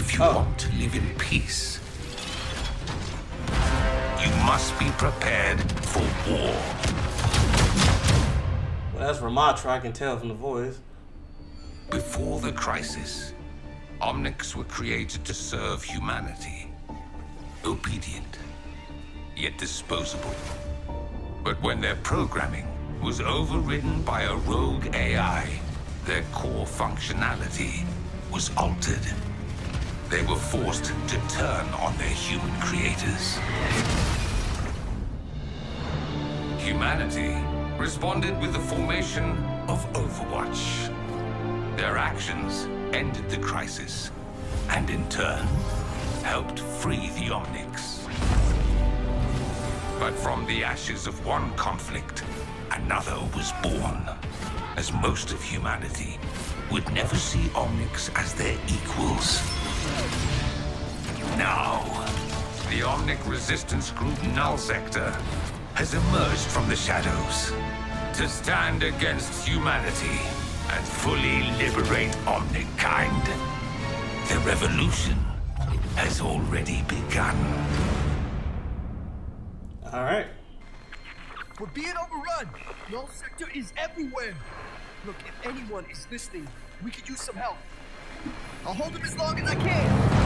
If you Oh. want to live in peace, you must be prepared for war. Well, that's Ramatra, I can tell from the voice. Before the crisis, Omnics were created to serve humanity. Obedient, yet disposable. But when their programming was overridden by a rogue AI, their core functionality was altered. They were forced to turn on their human creators. Humanity responded with the formation of Overwatch. Their actions ended the crisis, and in turn, helped free the Omnics. But from the ashes of one conflict, another was born, as most of humanity would never see Omnics as their equals. Now, the Omnic resistance group Null Sector has emerged from the shadows to stand against humanity and fully liberate Omnikind. The revolution has already begun. All right. We're being overrun. Null sector is everywhere. Look, if anyone is listening, we could use some help. I'll hold him as long as I can.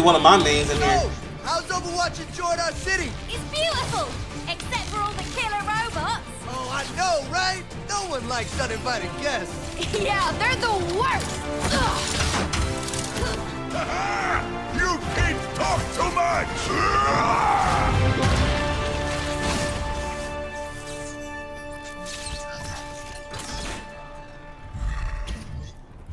See one of my mains in here. Oh, how's Overwatch enjoying our city? It's beautiful! Except for all the killer robots! Oh, I know, right? No one likes uninvited guests. yeah, they're the worst! You kids talk too much.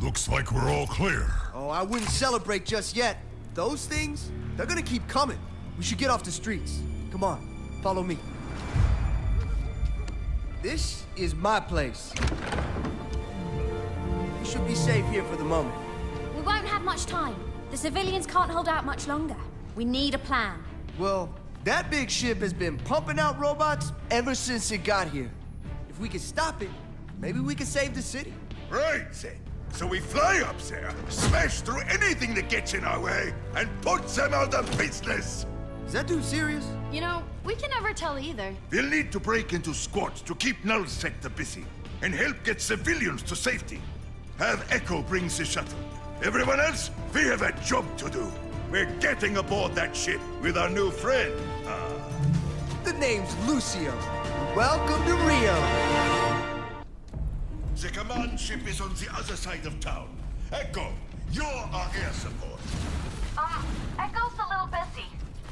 Looks like we're all clear. Oh, I wouldn't celebrate just yet. Those things, they're gonna keep coming. We should get off the streets. Come on, follow me. This is my place. We should be safe here for the moment. We won't have much time. The civilians can't hold out much longer. We need a plan. Well, that big ship has been pumping out robots ever since it got here. If we can stop it, maybe we can save the city. Right then. So we fly up there, smash through anything that gets in our way, and put them out of business. Is that too serious? You know, we can never tell either. We'll need to break into squads to keep Null Sector busy, and help get civilians to safety. Have Echo bring the shuttle. Everyone else, we have a job to do. We're getting aboard that ship with our new friend. Uh, The name's Lucio. Welcome to Rio. The command ship is on the other side of town. Echo, you're our air support. Um, Echo's a little busy.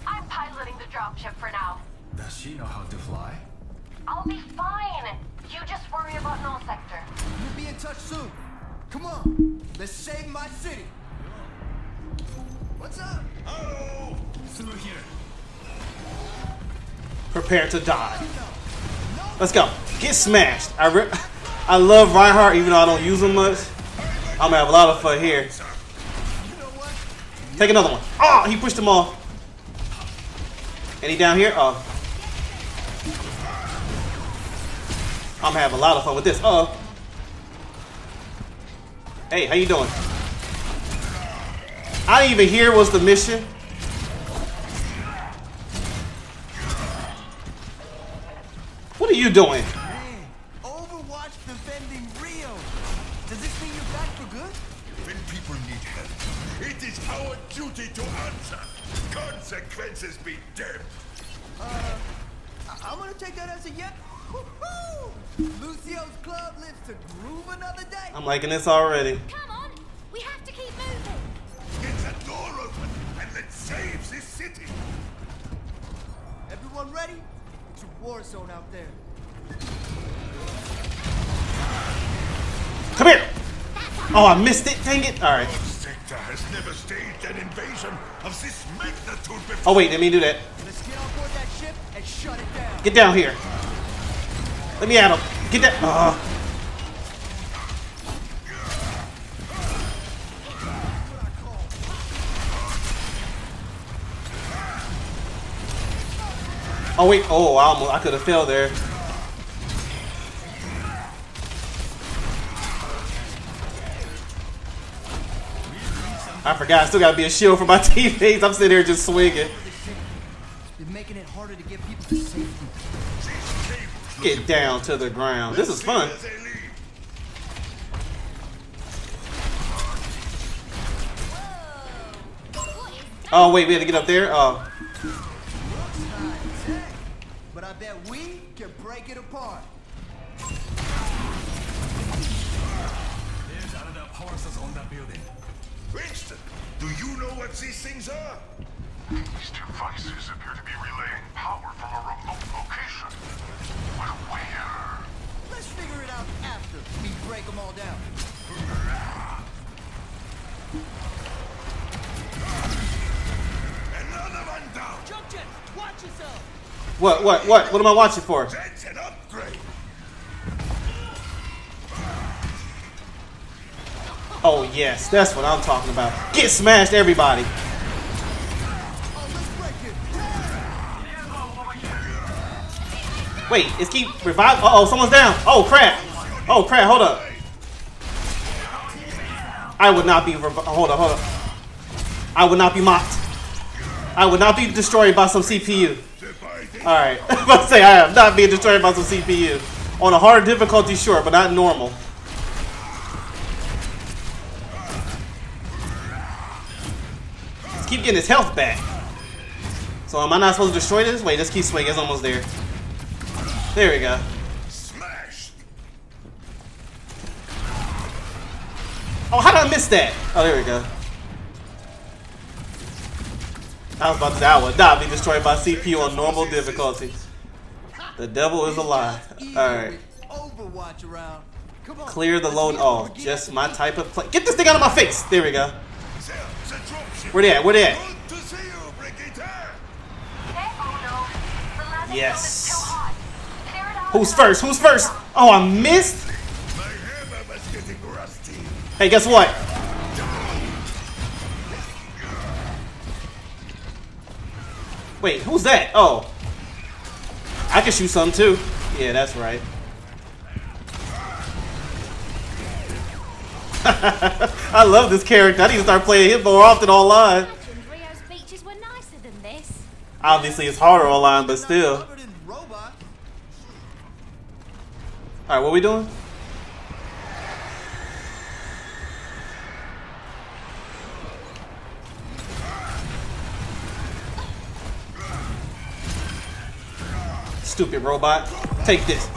I'm piloting the dropship for now. Does she know how to fly? I'll be fine. You just worry about Null Sector. We'll be in touch soon. Come on, let's save my city. What's up? Hello! Through here. Prepare to die. Let's go. Get smashed. I re- I love Reinhardt, even though I don't use him much. I'm gonna have a lot of fun here. Take another one. Oh, he pushed him off. He down here? Oh. I'm gonna have a lot of fun with this. Oh. Hey, how you doing? I didn't even hear what's the mission. What are you doing? To answer. Consequences be damned. Uh, I- I'm gonna take that as a yep. Lucio's club lives to groove another day. I'm liking this already. Come on! We have to keep moving! Get the door open and let's save this city. Everyone ready? It's a war zone out there. Come here! Oh, I missed it. Dang it. All right. Sector has never staged an invasion of this magnitude before. Oh, wait. Let me do that. Let's get on board that ship and shut it down. Get down here. Let me at him. Get that. Uh. Oh wait! Oh, I almost I could have fell there. I forgot. I still gotta be a shield for my teammates. I'm sitting here just swinging. Been making it harder to get people to safety. Get down to the ground. This is fun. As they leave. What is Oh wait, we had to get up there. Oh, But I bet we can break it apart. What these things are? These devices appear to be relaying power from a remote location. But where? Let's figure it out after we break them all down. Another one down. Jump jet, watch yourself. what, what, what? What am I watching for? That's Oh yes, that's what I'm talking about. Get smashed, everybody. Wait, it's keep revive. Uh oh, someone's down. Oh crap. Oh crap. Hold up. I would not be. Hold on, hold on. I would not be mocked. I would not be destroyed by some CPU. All right, I'm about to say I am not being destroyed by some CPU. On a hard difficulty, sure, but not normal. Keep getting his health back. So am I not supposed to destroy this? Wait, let's keep swinging. It's almost there. There we go. Oh, how did I miss that? Oh, there we go. I was about to say I would not be destroyed by CPU on normal difficulty. The devil is alive. Alright. Clear the load. Oh, just my type of play. Get this thing out of my face. There we go. There, the dropship. Where they at? Where they at? Good to see you, Brigitte. Hey, oh. The Yes. zone is too hot. Clear it out Who's first? Who's first? Oh, I missed. My hammer was getting rusty. Hey, guess what? Wait, who's that? Oh. I can shoot some too. Yeah, that's right. I love this character. I need to start playing him more often online. Obviously, it's harder online, but still. All right, what we doing? Stupid robot. Take this.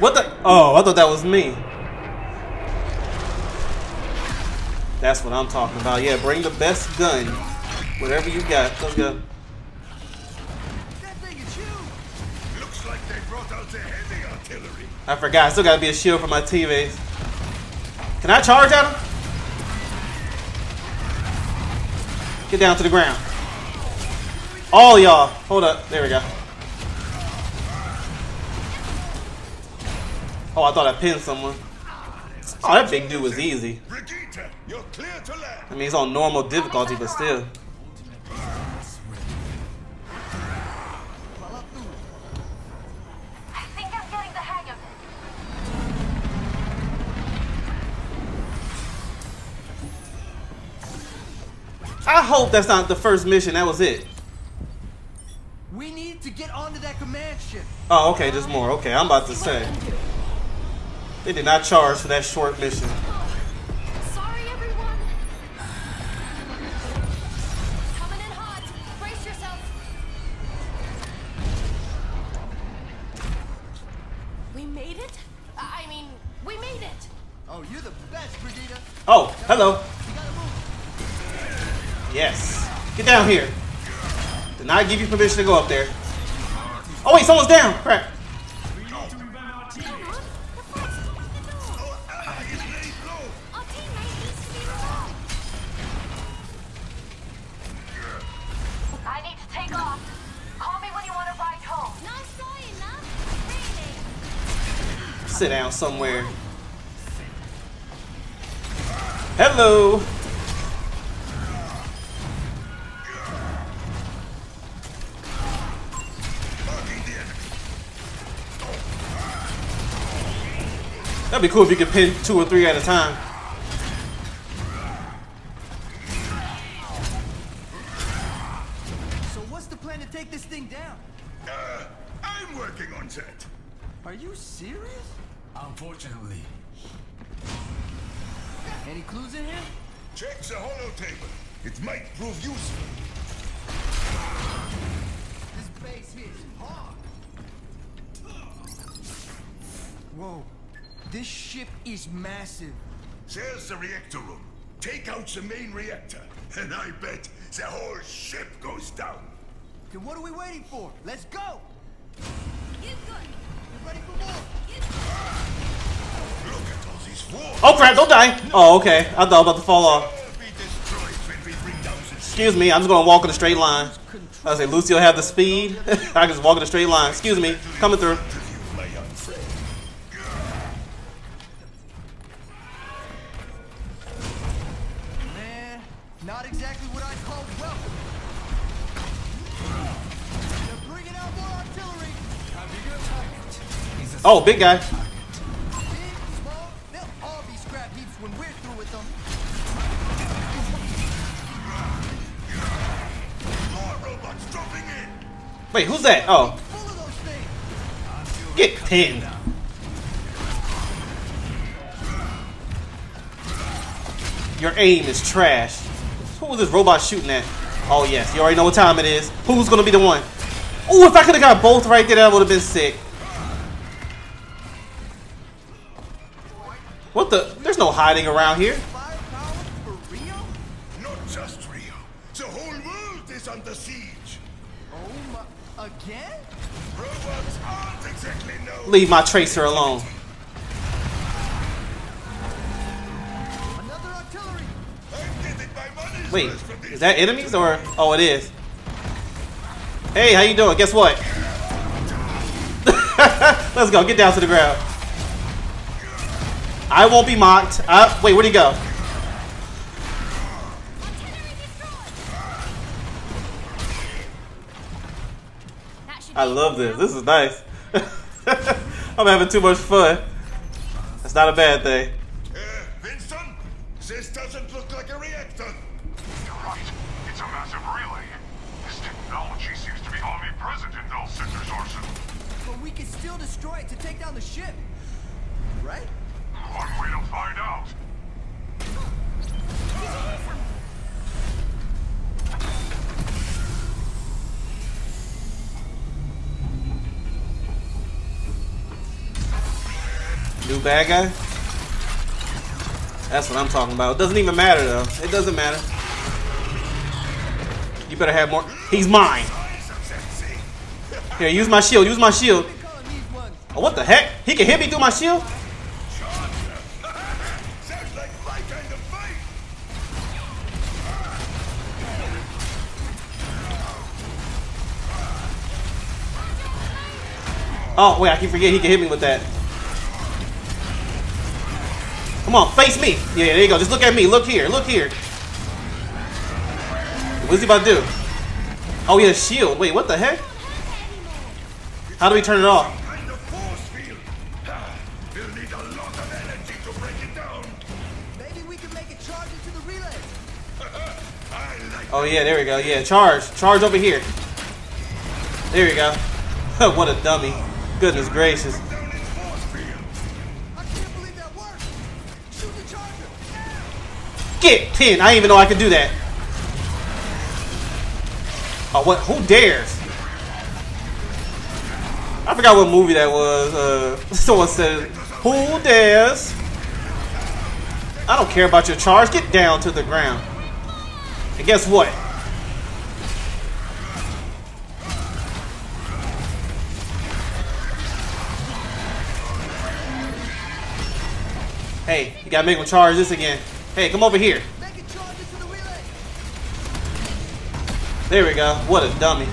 What the? Oh, I thought that was me. That's what I'm talking about. Yeah, bring the best gun. Whatever you got. Let's go. I forgot. I still gotta be a shield for my teammates. Can I charge at him? Get down to the ground. All y'all. Hold up. There we go. Oh, I thought I pinned someone. Oh, that big dude was easy. Brigitte, you're clear to land. I mean, it's on normal difficulty, but still. I think I'm getting the hang of it. I hope that's not the first mission. That was it. We need to get onto that command ship. Oh, okay, there's more. Okay, I'm about to say. They did not charge for that short mission. Sorry, everyone. Coming in hot. Brace yourself. We made it? I mean, we made it. Oh, you're the best, Brigida. Oh, hello. Yes. Get down here. Did not give you permission to go up there. Oh wait, someone's down. Crap. Sit down somewhere. Hello. That'd be cool if you could pin two or three at a time. Waiting for? Let's go! You got me. You ready for more? Look at all these walls. Oh crap, don't die. Oh, okay. I thought I was about to fall off. All be destroyed when we bring down the Excuse me, I'm just gonna walk in a straight line. I say Lucio have the speed. I can just walk in a straight line. Excuse me, coming through. Robots big guy. Wait, who's that? Oh, get pinned. Your aim is trash. Who was this robot shooting at? Oh yes, you already know what time it is. Who's gonna be the one? Oh, if I could have got both right there, that would have been sick. What the? There's no hiding around here. Firepower for Rio? Not just Rio. The whole world is under siege. Oh my, again? Robots aren't exactly known. Leave my tracer alone. Another artillery. I'm getting my money's Wait, is that enemies or? Oh, it is. Hey, how you doing? Guess what? Let's go. Get down to the ground. I won't be mocked. Uh, wait, where'd he go? Artillery destroyed. That should I love this. This is nice. I'm having too much fun. That's not a bad thing. Uh, Winston, this doesn't look like a reactor. You're right. It's a massive relay. This technology seems to be omnipresent in Null Sector's arsenal. But we can still destroy it to take down the ship. Right? Find out. New bad guy? That's what I'm talking about. It doesn't even matter though. It doesn't matter. You better have more. He's mine. Here, use my shield. Use my shield. Oh, what the heck? He can hit me through my shield? Oh, wait, I keep forgetting he can hit me with that. Come on, face me. Yeah, there you go. Just look at me. Look here. Look here. What's he about to do? Oh, he has shield. Wait, what the heck? How do we turn it off? We Oh, yeah, there we go. Yeah, charge. Charge over here. There you go. what a dummy. Goodness gracious. Get pinned. I didn't even know I could do that. Oh, what? Who dares? I forgot what movie that was. Uh, someone said, "Who dares?" I don't care about your charge. Get down to the ground. And guess what? Hey, you gotta make him charge this again. Hey, come over here. Make a charge into the relay. There we go. What a dummy.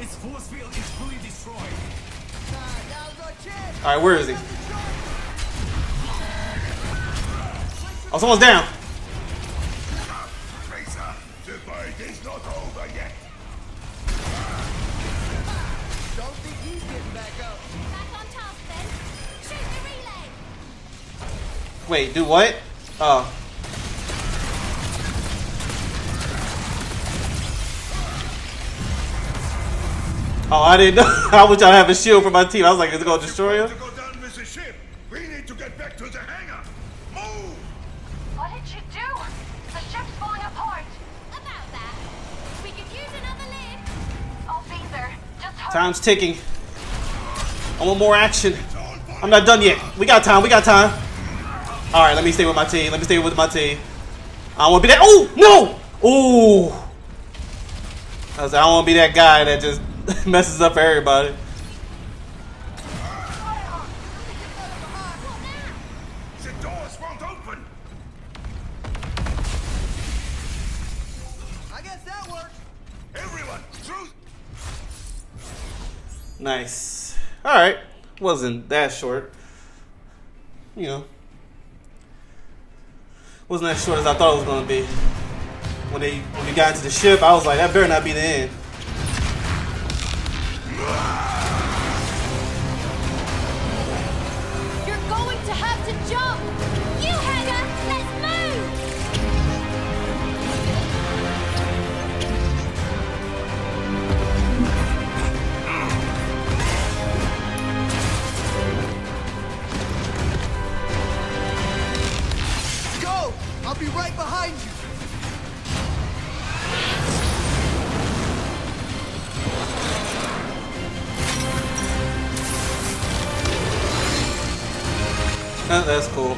Its force field is fully destroyed. Now's our chance. Alright, where is he? Oh, someone's down. Wait, do what? Oh. Oh, I didn't know. How would y'all have a shield for my team? I was like, is it gonna destroy To him? go down with the ship. We need to get back to the hangar. Move! What did you do? The ship's falling apart. About that. We could use another lift. I'll be there. Just hurry. Time's ticking. I want more action. I'm not done yet. We got time. We got time. All right, let me stay with my team. Let me stay with my team. I don't want to be that. Oh no! Ooh. I was like, I don't want to be that guy that just messes up everybody. The doors won't open. I guess that worked. Everyone, through. Nice. All right. Wasn't that short. You know. Wasn't as short as I thought it was gonna be. When they when we got into the ship, I was like, that better not be the end. Uh, that's cool.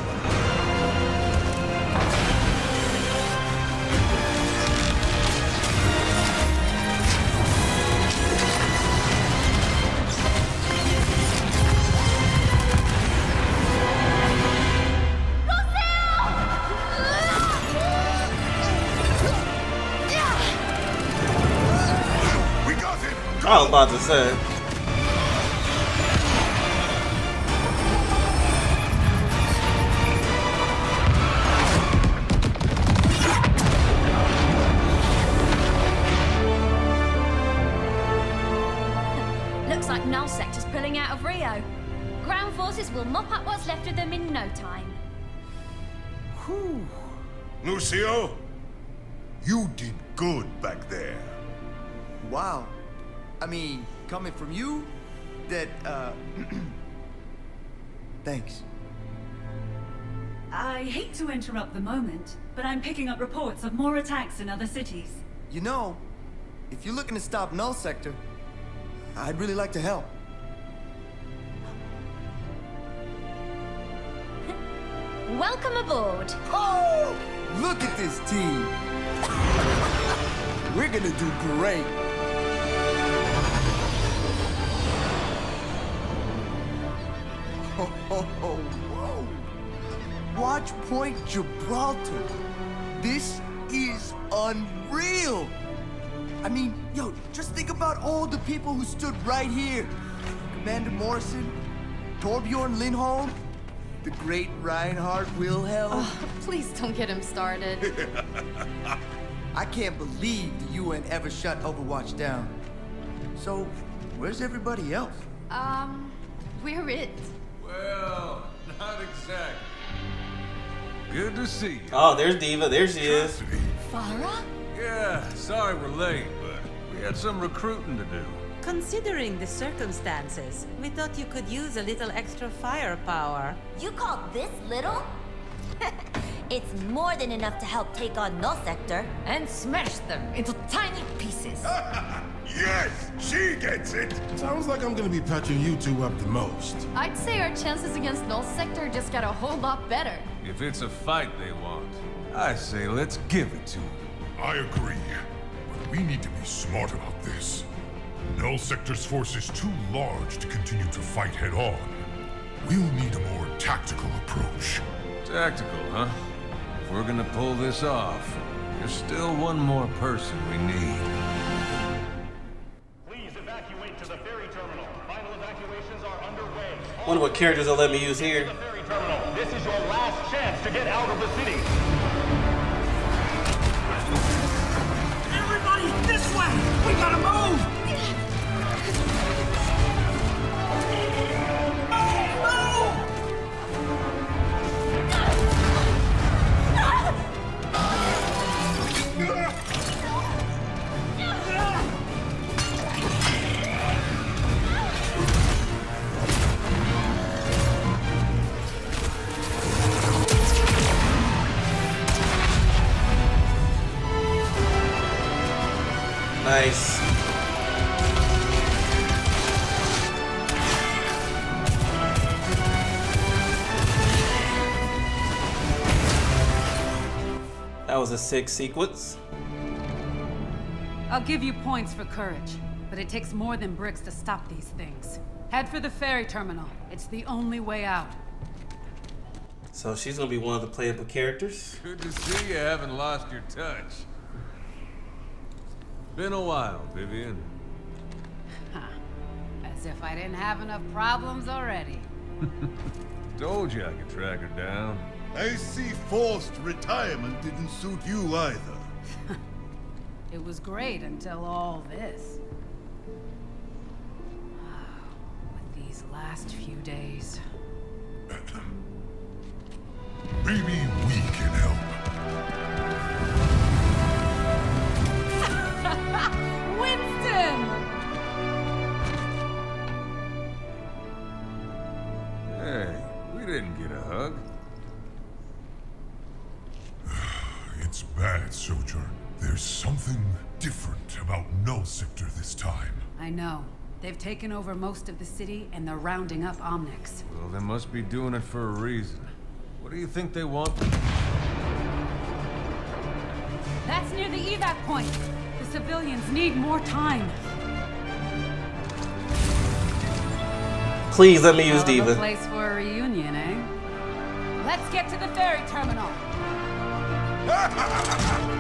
We got him. I was about to say. Sector's pulling out of Rio. Ground forces will mop up what's left of them in no time. Lucio, you did good back there. Wow. I mean, coming from you, that, uh. Thanks. I hate to interrupt the moment, but I'm picking up reports of more attacks in other cities. You know, if you're looking to stop Null Sector, I'd really like to help. Welcome aboard. Oh! Look at this team! We're gonna do great. Oh, oh, oh, whoa! Watch Point Gibraltar. This is unreal. I mean, yo, just think about all the people who stood right here. Commander Morrison, Torbjorn Lindholm, the great Reinhardt Wilhelm. Please don't get him started. I can't believe the UN ever shut Overwatch down. So, where's everybody else? um, we're it. Well, not exactly. Good to see you. Oh, there's D.Va. There she is. Pharah? Yeah, sorry we're late, but we had some recruiting to do. Considering the circumstances, we thought you could use a little extra firepower. You call this little? it's more than enough to help take on Null Sector. And smash them into tiny pieces. Yes, she gets it. Sounds like I'm gonna be patching you two up the most. I'd say our chances against Null Sector just got a whole lot better. If it's a fight they want, I say let's give it to them. I agree. But we need to be smart about this. Null Sector's force is too large to continue to fight head on. We'll need a more tactical approach. Tactical, huh? If we're gonna pull this off, there's still one more person we need. Please evacuate to the ferry terminal. Final evacuations are underway. Wonder what characters they'll let me use here. Ferry terminal. This is your last chance to get out of the city. That was sequence. I'll give you points for courage, but it takes more than bricks to stop these things. Head for the ferry terminal. It's the only way out. So she's gonna be one of the playable characters. Good to see you haven't lost your touch. Been a while, Vivian. As if I didn't have enough problems already. Told you I could track her down. I see forced retirement didn't suit you either. It was great until all this. With these last few days. Maybe we can help. Winston! Hey, we didn't get a hug. It's bad, Sojourn. There's something different about Null Sector this time. I know. They've taken over most of the city and they're rounding up Omnics. Well, they must be doing it for a reason. What do you think they want? That's near the evac point. The civilians need more time. Please let me use Hell Diva. place for a reunion, eh? Let's get to the ferry terminal.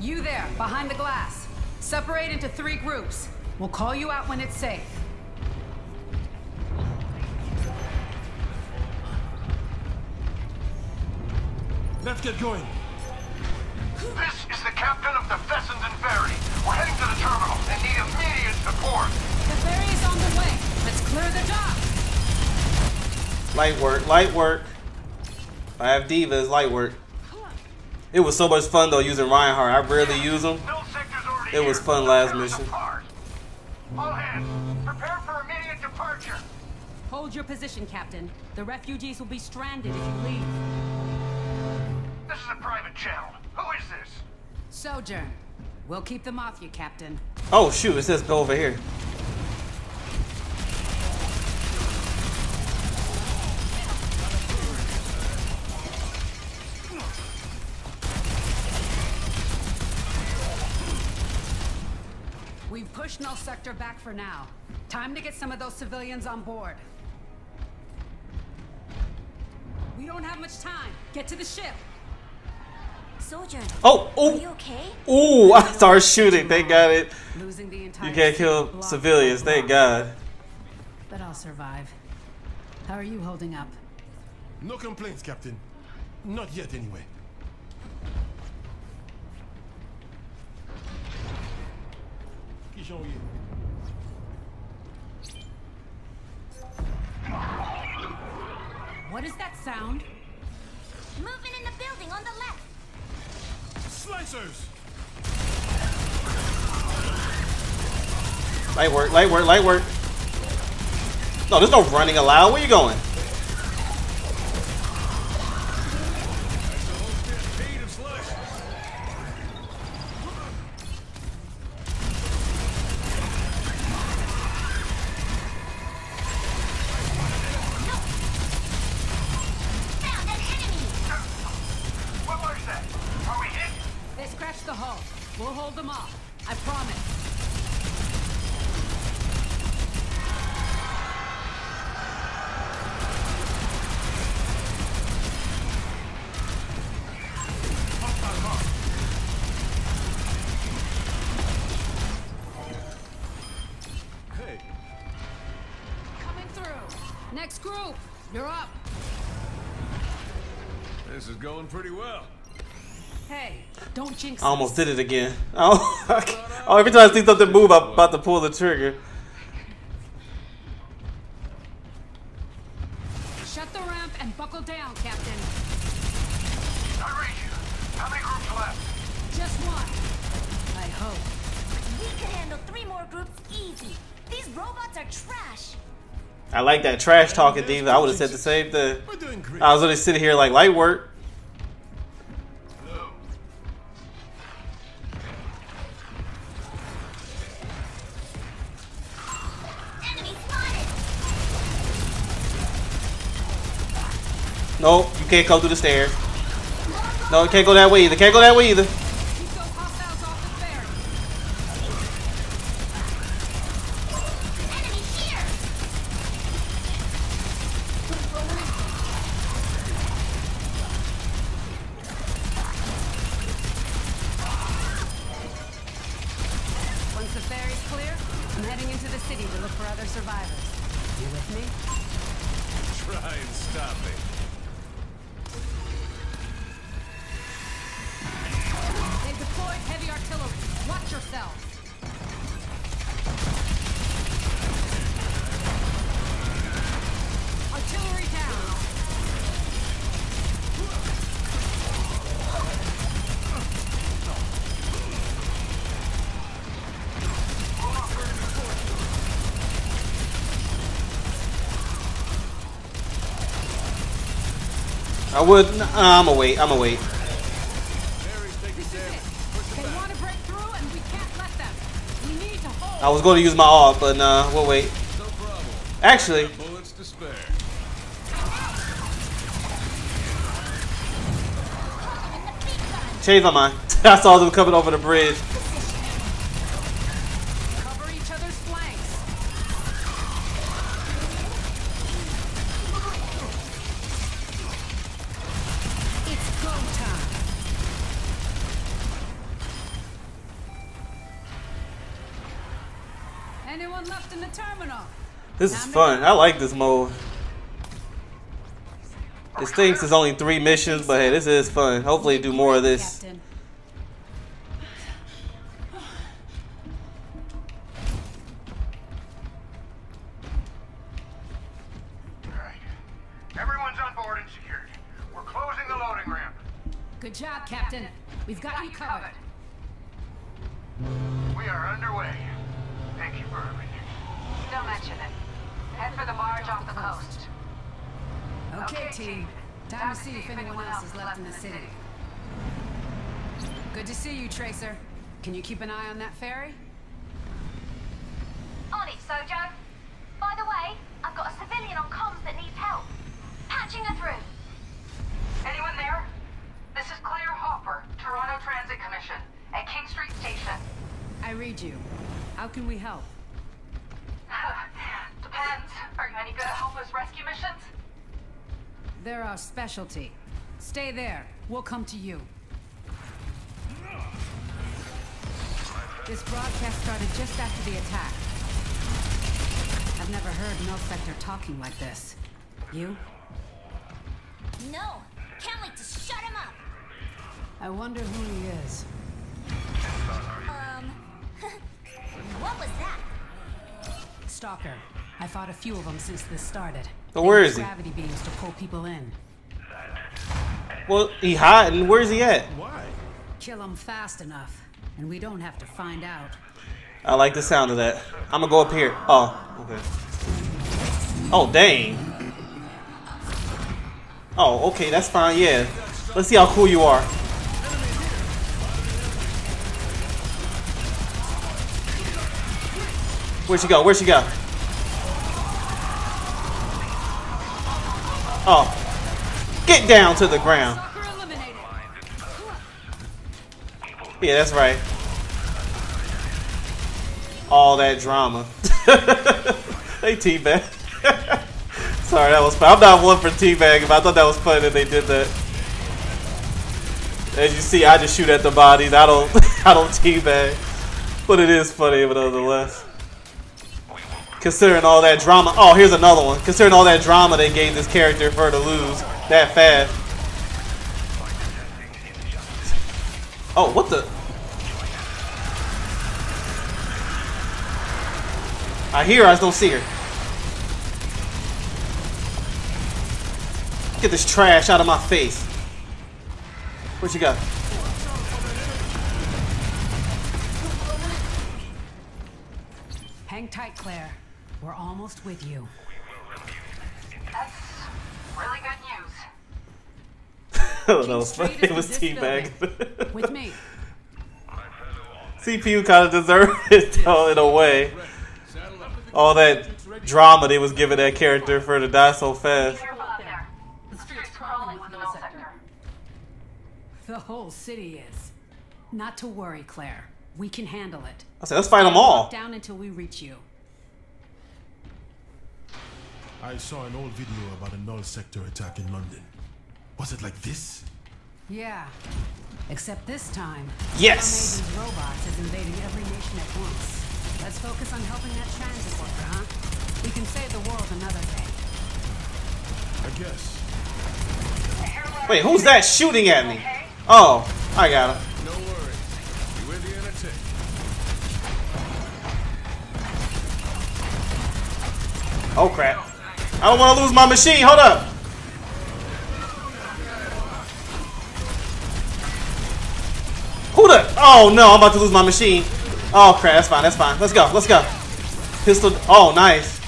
You there, behind the glass. Separate into three groups. We'll call you out when it's safe. Let's get going. This is the captain of the Fessenden Ferry. We're heading to the terminal and need immediate support. The ferry is on the way. Let's clear the dock. Light work, light work. I have divas, light work. It was so much fun though using Reinhardt. I rarely use him. It was fun last mission. All hands, prepare for immediate departure. Hold your position, Captain. The refugees will be stranded if you leave. This is a private channel. Who is this? Sojourn. We'll keep them off you, Captain. Oh shoot, it says go over here. We've pushed Null Sector back for now. Time to get some of those civilians on board. We don't have much time. Get to the ship. Sojourn. Oh, oh. Okay? Ooh, I started shooting. Thank God it. Losing the entire You can't kill civilians. Thank. God. But I'll survive. How are you holding up? No complaints, Captain. Not yet, anyway. Qui j'en ai? What is that sound? Moving in the building on the left. Slicers! Light work, light work, light work. No, there's no running allowed. Where you going? Them off. I almost did it again. Oh, oh, every time I see something move, I'm about to pull the trigger. Shut the ramp and buckle down, Captain. I read you. How many groups left? Just one. I hope. We can handle three more groups easy. These robots are trash. I like that trash talking, D.Va. I would have said the same thing. I was only sitting here like light work. No, you can't go through the stairs. No, you can't go that way either. Can't go that way either. Uh, I'm gonna wait. I'm gonna wait. I was going to use my ult, but nah, we'll wait. Actually, change my mind. I saw them coming over the bridge. Fun. I like this mode. It stinks it's only three missions, but hey, this is fun. Hopefully, do more of this. Captain. Everyone's on board and secured. We're closing the loading ramp. Good job, Captain. We've got you covered. We are underway. Thank you for everything. Don't mention it. Head for the barge off the coast. Okay, team. Time to see if anyone else is left in the city. Good to see you, Tracer. Can you keep an eye on that ferry? On it, Sojo. By the way, I've got a civilian on comms that needs help. Patching her through. Anyone there? This is Claire Hopper, Toronto Transit Commission, at King Street Station. I read you. How can we help? Our specialty. Stay there. We'll come to you. This broadcast started just after the attack. I've never heard Null Sector talking like this. You? No. Can't wait to shut him up. I wonder who he is. Um. what was that? Stalker. I fought a few of them since this started. They where he? Gravity beams to pull people in. Well, he hiding. Where's he at? Why? Kill him fast enough, and we don't have to find out. I like the sound of that. I'm gonna go up here. Oh, okay. Oh, dang. Oh, okay, that's fine. Yeah. Let's see how cool you are. Where'd she go? Where'd she go? Oh. Get down to the ground. Yeah, that's right. All that drama. they teabag. Sorry, that was fun. I'm not one for teabagging, but I thought that was funny that they did that. As you see, I just shoot at the bodies. I don't, I don't teabag. But it is funny, but nonetheless. Considering all that drama. Oh, here's another one. Considering all that drama they gave this character for her to lose that fast. Oh, what the? I hear her, I just don't see her. Get this trash out of my face. What you got? Hang tight, Claire. We're almost with you. That's really good news. Oh, that was funny. It was teabag. With me. CPU kind of deserved it though, in a way. All that drama they was giving that character for her to die so fast. Careful out there. The street's crawling with the null sector. The whole city is. Not to worry, Claire. We can handle it. I said, let's fight 'em all. Down until we reach you. I saw an old video about a null sector attack in London. Was it like this? Yeah. Except this time, Yes. Maiden's robots is invading every nation at once. Let's focus on helping that transit worker, huh? We can save the world another day. I guess. Wait, who's that shooting at me? Oh, I got him. No worries. You in a tick. Oh crap. I don't want to lose my machine. Hold up. Who the? Oh no, I'm about to lose my machine. Oh crap, that's fine, that's fine. Let's go, let's go. Pistol. Oh, nice.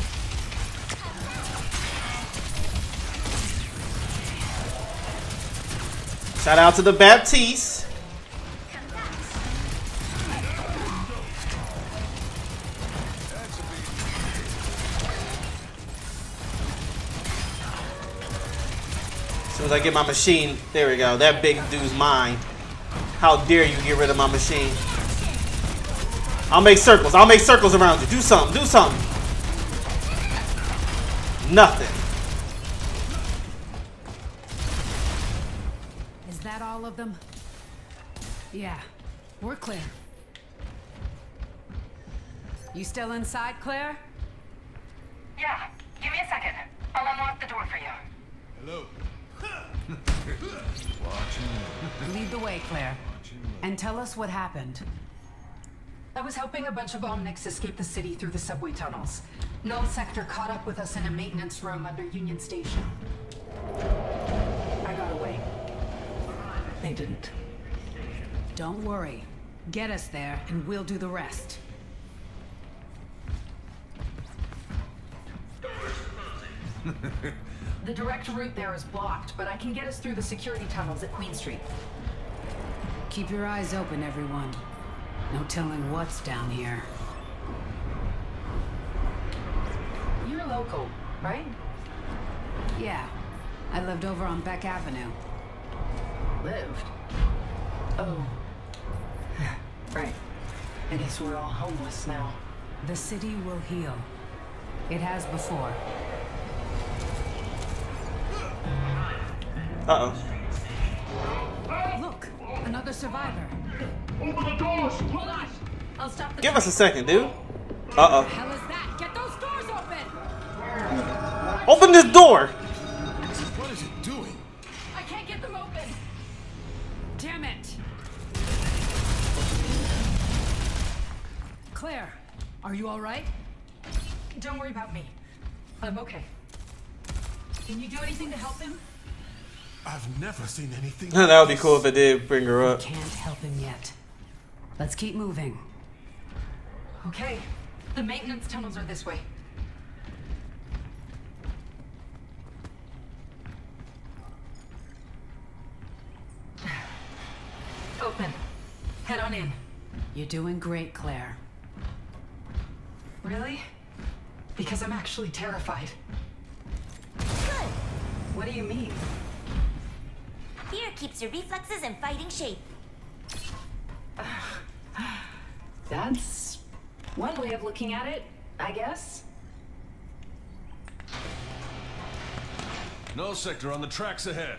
Shout out to the Baptiste. Soon as I get my machine, there we go. That big dude's mine. How dare you get rid of my machine? I'll make circles. I'll make circles around you. Do something. Do something. Nothing. Is that all of them? Yeah. We're clear. You still inside, Claire? Yeah, give me a second. I'll unlock the door for you. Hello. Lead the way, Claire. And tell us what happened. I was helping a bunch of Omnics escape the city through the subway tunnels. Null Sector caught up with us in a maintenance room under Union Station. I got away. They didn't. Don't worry. Get us there, and we'll do the rest. The direct route there is blocked, but I can get us through the security tunnels at Queen Street. Keep your eyes open, everyone. No telling what's down here. You're local, right? Yeah. I lived over on Beck Avenue. Lived? Oh. right. I guess we're all homeless now. The city will heal. It has before. Uh-oh. Look, another survivor. Open the doors! Hold on! I'll stop the Give us a second, dude. Uh-oh. hell is that? Get those doors open! Open this door. What is it doing? I can't get them open! Damn it! Claire, are you alright? Don't worry about me. I'm okay. Can you do anything to help him? I've never seen anything. that would be cool if it did bring her up. Can't help him yet. Let's keep moving. Okay. The maintenance tunnels are this way. Open. Head on in. You're doing great, Claire. Really? Because I'm actually terrified. Good. What do you mean? Fear keeps your reflexes in fighting shape. That's one way of looking at it, I guess. Null sector on the tracks ahead.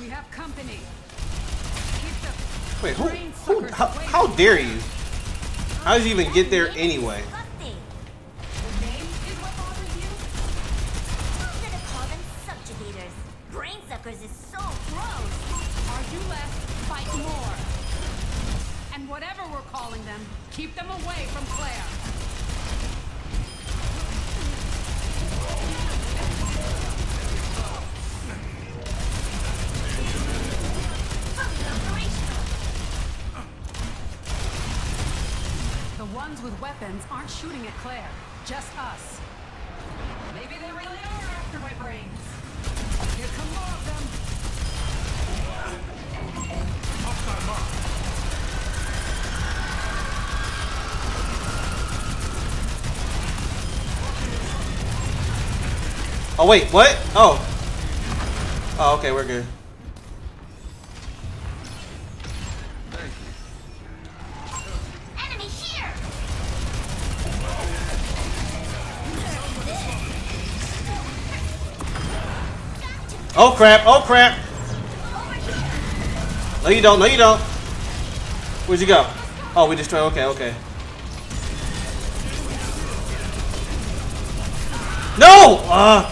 We have company. Wait, who? who how, how dare you? How did you even get there anyway? Whatever we're calling them, keep them away from Claire. With weapons aren't shooting at Claire, just us. Maybe they really are after my brains. Here come more of them. Oh wait, what? Oh. Oh, okay, we're good. Oh crap! Oh crap! No, you don't. No, you don't. Where'd you go? Oh, we destroyed. Okay, okay. No! Uh.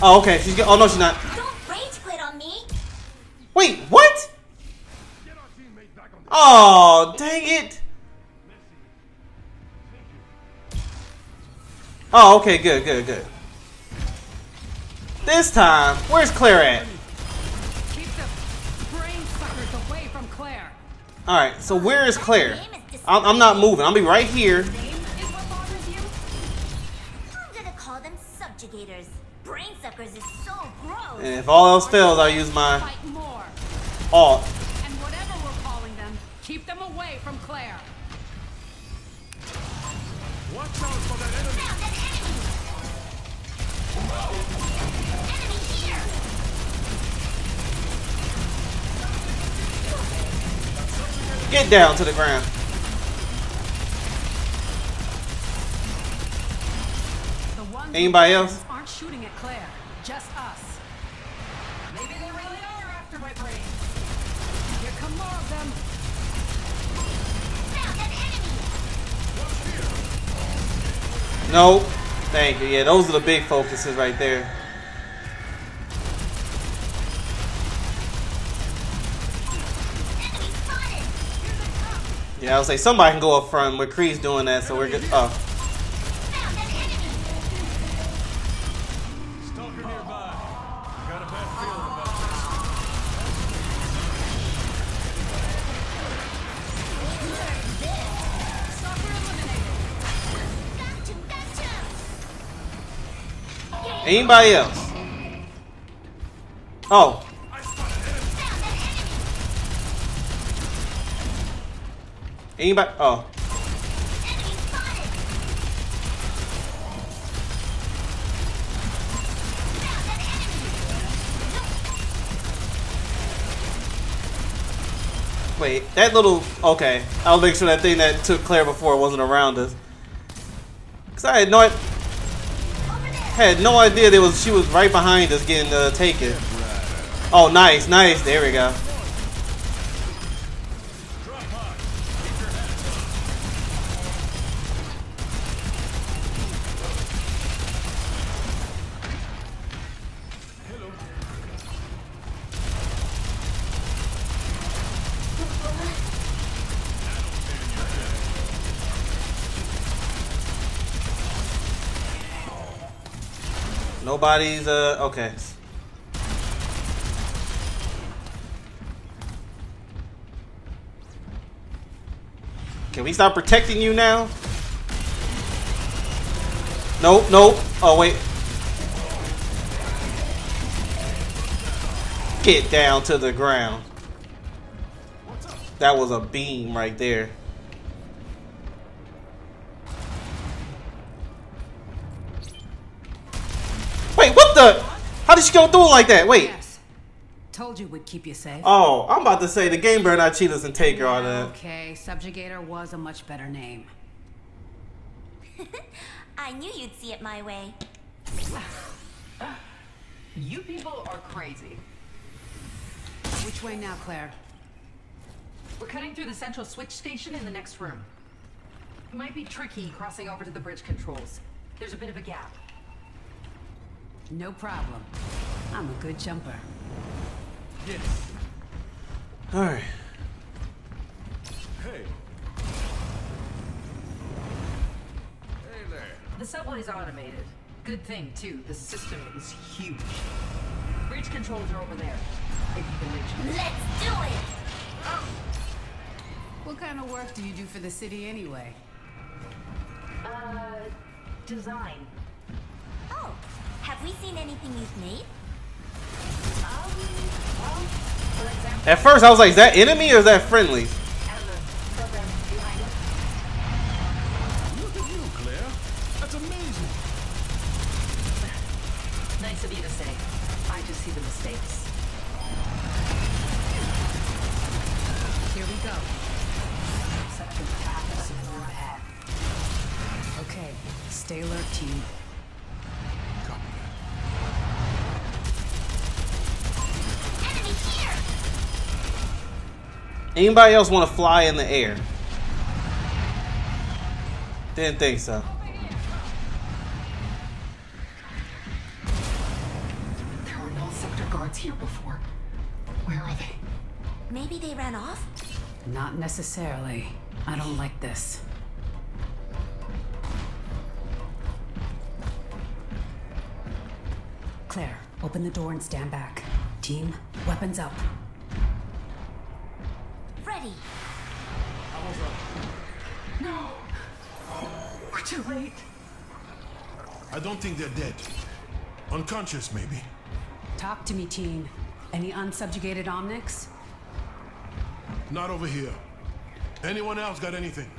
Oh, okay. She's. Oh no, she's not. Don't rage quit on me! Wait, what? Oh, dang it! Oh, okay, good, good, good. This time, where's Claire at? Keep the brain suckers away from Claire. All right, so where is Claire? I'm, I'm not moving. I'll be right here. I'm gonna call them subjugators. Brain suckers is so gross. And if all else fails, I'll use my alt. Get down to the ground. The Anybody else? aren't shooting at Claire, just us. Maybe they really are after my brains. Here come more of them. No. Thank you. Yeah, those are the big focuses right there. Yeah, I would say somebody can go up front. McCree's doing that, so we're good. Oh. Anybody else? Oh. Anybody? Oh. Wait, that little. Okay. I'll make sure that thing that took Claire before wasn't around us. Because I had no. Had no idea there was she was right behind us getting uh, taken. Oh, nice, nice. There we go. Nobody's uh okay. Can we start protecting you now? Nope, nope. Oh wait. Get down to the ground. That was a beam right there. Did she go through it like that? Wait. Told you we'd keep you safe. Oh, I'm about to say the game burned out Cheetahs and Taker all that. Okay, Subjugator was a much better name. I knew you'd see it my way. You people are crazy. Which way now, Claire? We're cutting through the central switch station in the next room. It might be tricky crossing over to the bridge controls. There's a bit of a gap. No problem. I'm a good jumper. Yes. All right. Hey. Hey there. The subway's automated. Good thing, too. The system is huge. Bridge controls are over there. If you can reach them. Let's do it! What kind of work do you do for the city anyway? Uh, design. Have we seen anything you've made? At first, I was like, is that enemy or is that friendly? Anybody else want to fly in the air? Didn't think so. There were null sector guards here before. Where are they? Maybe they ran off? Not necessarily. I don't like this. Claire, open the door and stand back. Team, weapons up. I don't think they're dead. Unconscious, maybe. Talk to me, team. Any unsubjugated Omnics? Not over here. Anyone else got anything?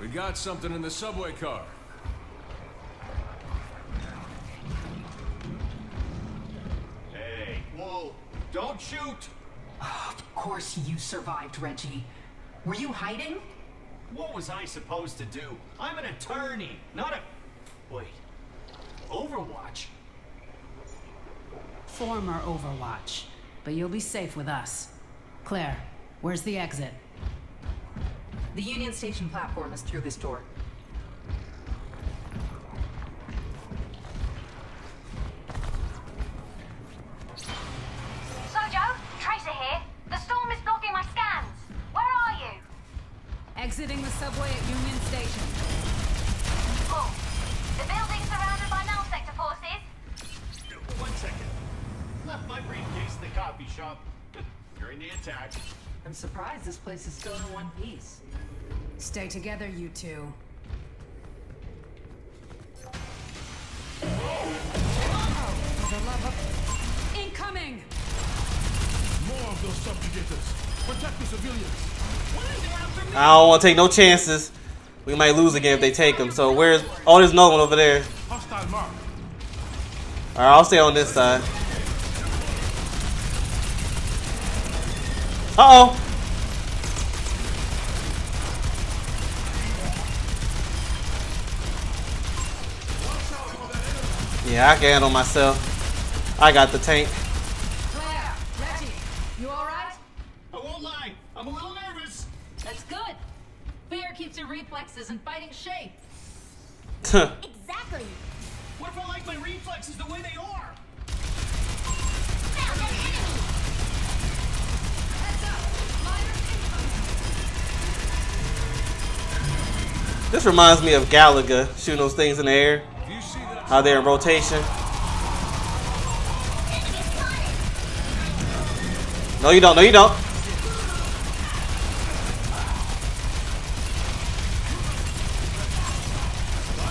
We got something in the subway car. Hey, whoa! Don't shoot! Of course you survived, Reggie. Were you hiding? What was I supposed to do? I'm an attorney, not a. Wait. Overwatch? Former Overwatch. But you'll be safe with us. Claire, where's the exit? The Union Station platform is through this door. Sojo, Tracer here. The storm is blocking my scans. Where are you? Exiting the subway at Union Station. Oh, Left my briefcase in the coffee shop. During the attack. I'm surprised this place is still in one piece. Stay together, you two. For the love of... Incoming! More of those subjugators. Protect the civilians. I don't want to take no chances. We might lose again if they take them. So where's... Oh, there's another one over there. Alright, I'll stay on this side. Uh-oh. Yeah, I can handle myself. I got the tank. Claire, Reggie, you alright? I won't lie. I'm a little nervous. That's good. Fear keeps your reflexes in fighting shape. Exactly. What if I like my reflexes the way they are? This reminds me of Galaga shooting those things in the air. How they're in rotation. No, you don't. No, you don't.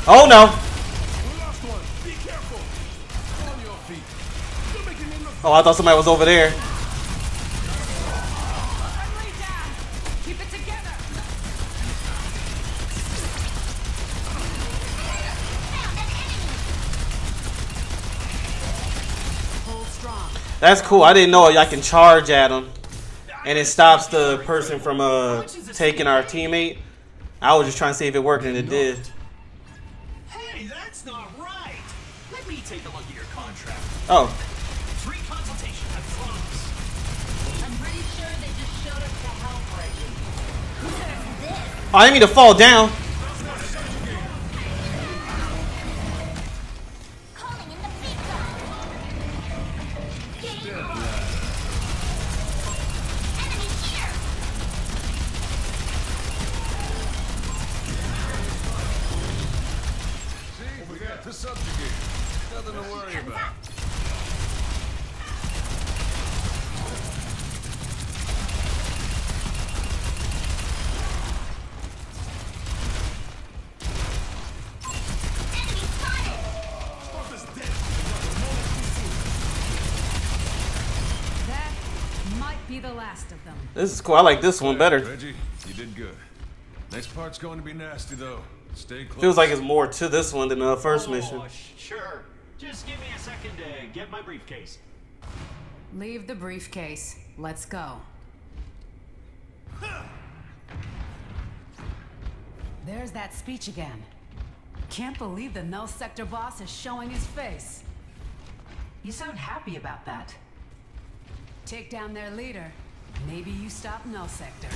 Oh no. Oh, I thought somebody was over there. That's cool. I didn't know I can charge at him. and it stops the person from uh taking our teammate. I was just trying to see if it worked, and it did. Hey, that's not right. Let me take a look at your contract. Oh, Free consultation, I promise. I'm pretty sure they just showed up to help Reggie. Who this? oh I didn't mean to fall down. Last of them. This is cool. I like this one better. Reggie, you did good. Next part's going to be nasty, though. Stay close. Feels like it's more to this one than the first oh, mission. Oh, sh- sure. Just give me a second to get my briefcase. Leave the briefcase. Let's go. There's that speech again. Can't believe the Null Sector boss is showing his face. You sound happy about that. Take down their leader. Maybe you stop Null Sector.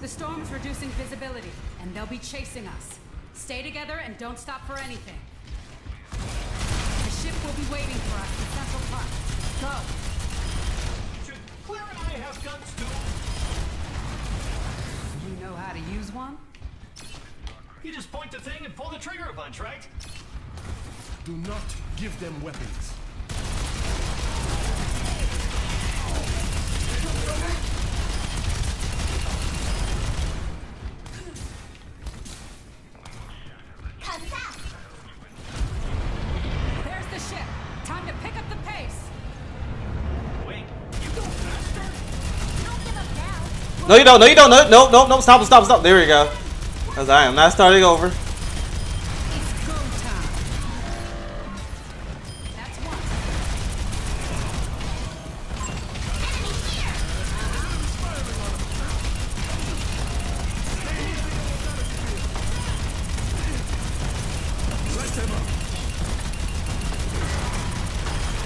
The storm's reducing visibility, and they'll be chasing us. Stay together and don't stop for anything. The ship will be waiting for us in Central Park. Go. Claire and I have guns too? You know how to use one? You just point the thing and pull the trigger a bunch, right? Do not give them weapons. No, you don't. No, you don't. No, no, no, no. Stop, stop, stop. There we go. Because I am not starting over.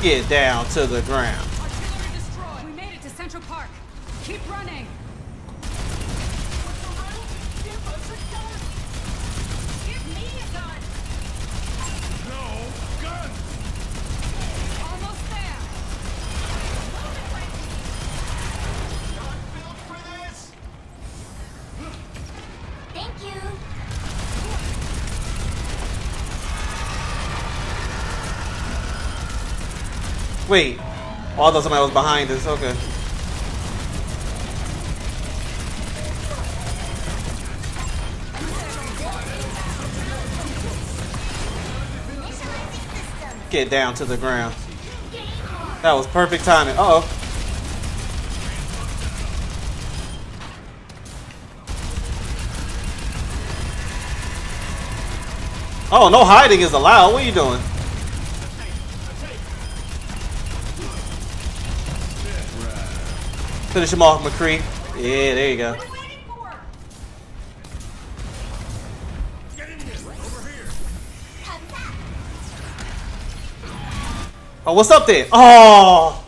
Get down to the ground. Wait. Oh, I thought somebody was behind us. Okay. Get down to the ground. That was perfect timing. Uh oh. Oh, no hiding is allowed. What are you doing? Finish him off, McCree. Yeah, there you go. Oh, what's up there? Oh!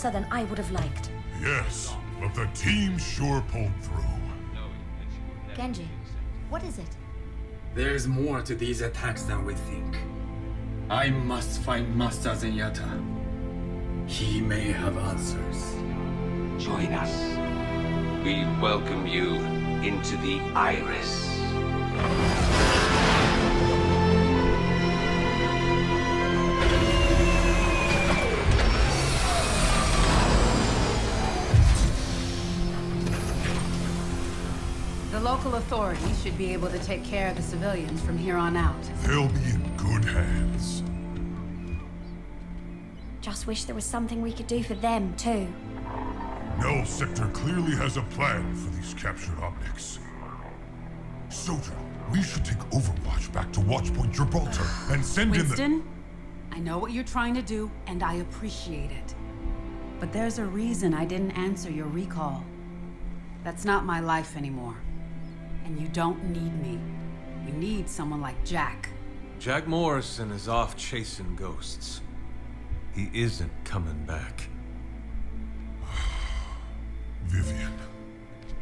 Closer than I would have liked. Yes, but the team sure pulled through. Genji, what is it? There's more to these attacks than we think. I must find Master Zenyatta. He may have answers. Join us. We welcome you into the iris. Local authorities should be able to take care of the civilians from here on out. They'll be in good hands. Just wish there was something we could do for them, too. Null Sector clearly has a plan for these captured Omnics. Sojourn, we should take Overwatch back to Watchpoint Gibraltar and send in the- Winston, I know what you're trying to do, and I appreciate it. But there's a reason I didn't answer your recall. That's not my life anymore. And you don't need me. You need someone like Jack. Jack Morrison is off chasing ghosts. He isn't coming back. Vivian,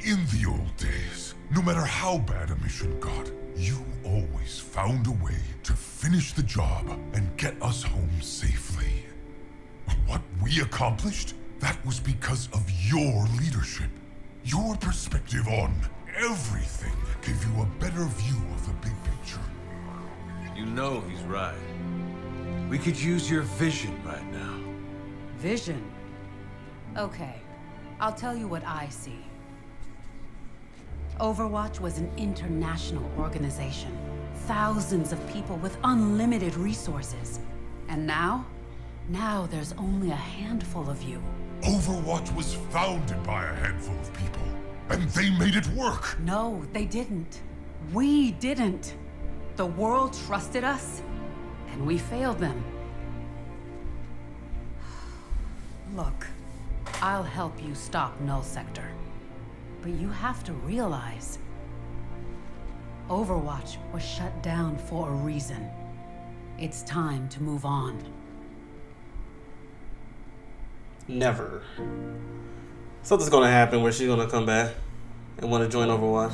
in the old days, no matter how bad a mission got, you always found a way to finish the job and get us home safely. What we accomplished, that was because of your leadership. Your perspective on everything gave you a better view of the big picture. You know he's right. We could use your vision right now. Vision? Okay, I'll tell you what I see. Overwatch was an international organization. Thousands of people with unlimited resources. And now? Now there's only a handful of you. Overwatch was founded by a handful of people, and they made it work. No, they didn't. We didn't. The world trusted us, and we failed them. Look, I'll help you stop Null Sector. But you have to realize... Overwatch was shut down for a reason. It's time to move on. Never. Something's gonna happen where she's gonna come back and want to join Overwatch.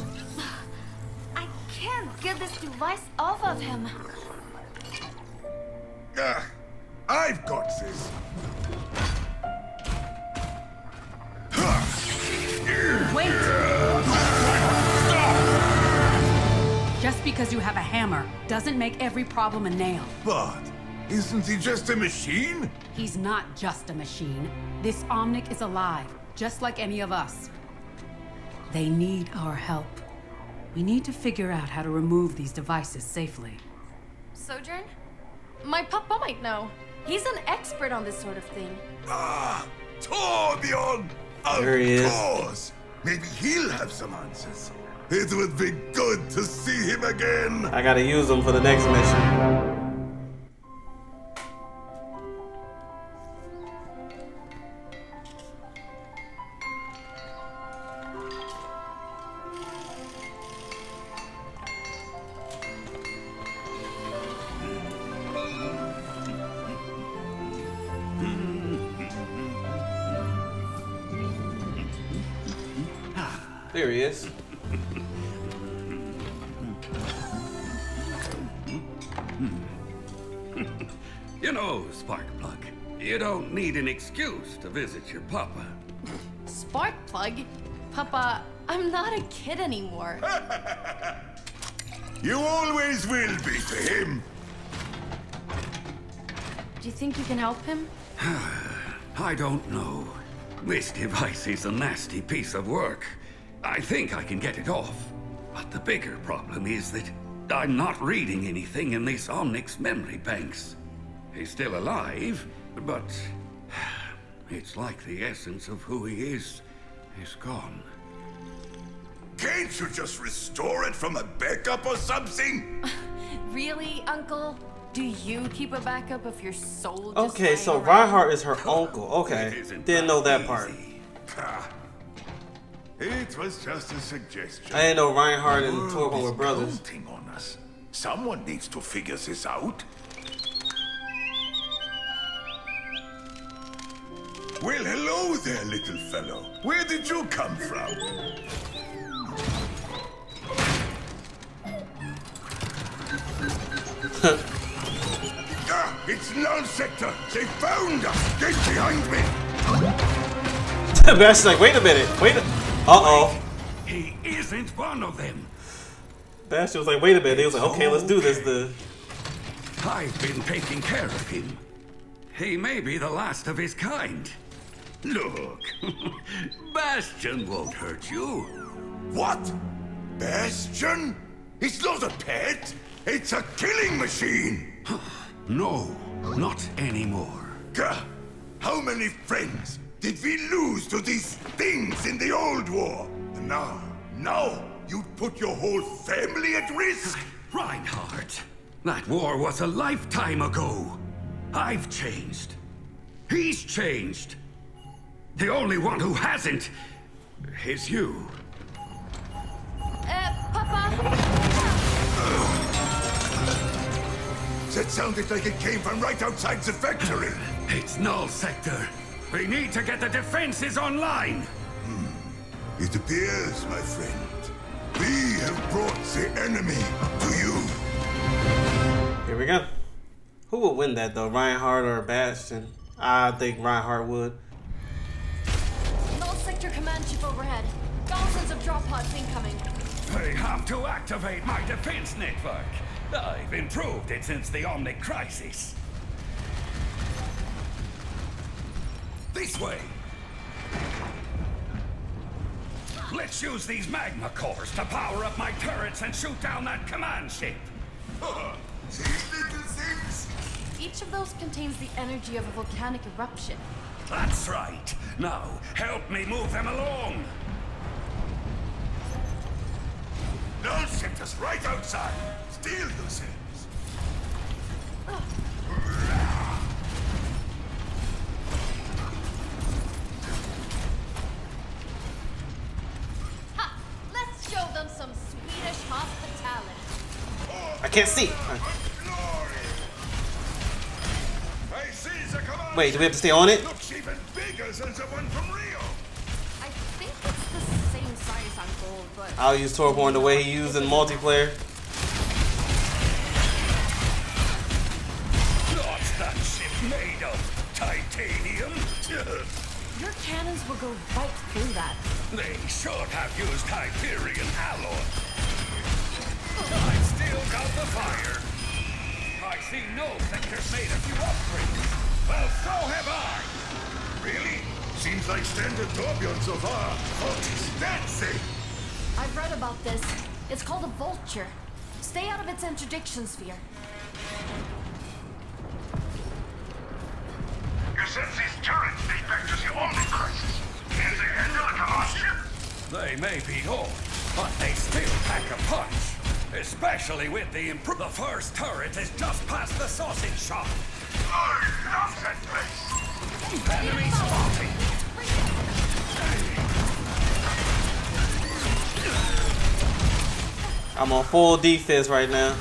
I can't get this device off of him. Ah, I've got this. Wait! Just because you have a hammer doesn't make every problem a nail. But isn't he just a machine? He's not just a machine. This Omnic is alive, just like any of us. They need our help. We need to figure out how to remove these devices safely. Sojourn? My papa might know. He's an expert on this sort of thing. Ah, Torbjorn! Of There he is. course! Maybe he'll have some answers. It would be good to see him again. I gotta use him for the next mission. Visit your papa. Sparkplug? Papa, I'm not a kid anymore. You always will be to him. Do you think you can help him? I don't know. This device is a nasty piece of work. I think I can get it off. But the bigger problem is that I'm not reading anything in this Omnic's memory banks. He's still alive, but it's like the essence of who he is is gone. Can't you just restore it from a backup or something? Really, Uncle? Do you keep a backup of your soul? just Okay, so around? Reinhardt is her uncle. Okay, didn't know that part. Ah, It was just a suggestion. I didn't know Reinhardt and The world Torvald is were brothers. counting on us. Someone needs to figure this out. Well, hello there, little fellow. Where did you come from? ah, it's Null Sector. They found us. Get behind me. Bash's like, wait a minute, wait. A- uh oh. He isn't wasn't one of them. Bastion was like, wait a minute. He was like, okay, let's do this. The I've been taking care of him. He may be the last of his kind. Look, Bastion won't hurt you. What? Bastion? It's not a pet. It's a killing machine. no, not anymore. Gah! How many friends did we lose to these things in the old war? And now, now, you'd put your whole family at risk? Reinhardt, that war was a lifetime ago. I've changed. He's changed. The only one who hasn't is you. Uh, Papa? That sounded like it came from right outside the factory. It's Null Sector. We need to get the defenses online. It appears, my friend, we have brought the enemy to you. Here we go. Who would win that though, Reinhardt or Bastion? I think Reinhardt would. Null sector command ship overhead. Thousands of drop pods incoming. They have to activate my defense network. I've improved it since the Omnic Crisis. This way. Let's use these magma cores to power up my turrets and shoot down that command ship. These little things. Each of those contains the energy of a volcanic eruption. That's right. Now, help me move them along. They'll Null sector's right outside. Steel yourselves. Ha! Let's show them some Swedish hospitality. I can't see. I see the command Wait, do we have to stay on it? I'll use Torbjorn the way he used in multiplayer. Its sphere. You said these turrets date back to the Omnic Crisis. Can they handle a command ship? They may be old, but they still pack a punch. Especially with the impro- The first turret is just past the sausage shop. I love that place. Enemy spotted. I'm on full defense right now.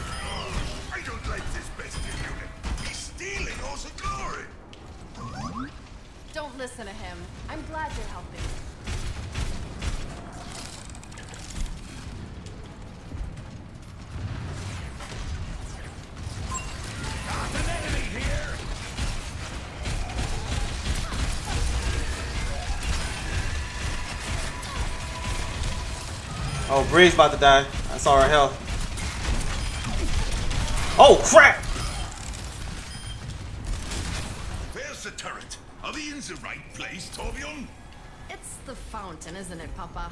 Bridge about to die. I saw her health. Oh, crap! Where's the turret? Are we in the right place, Torbjorn? It's the fountain, isn't it, Papa?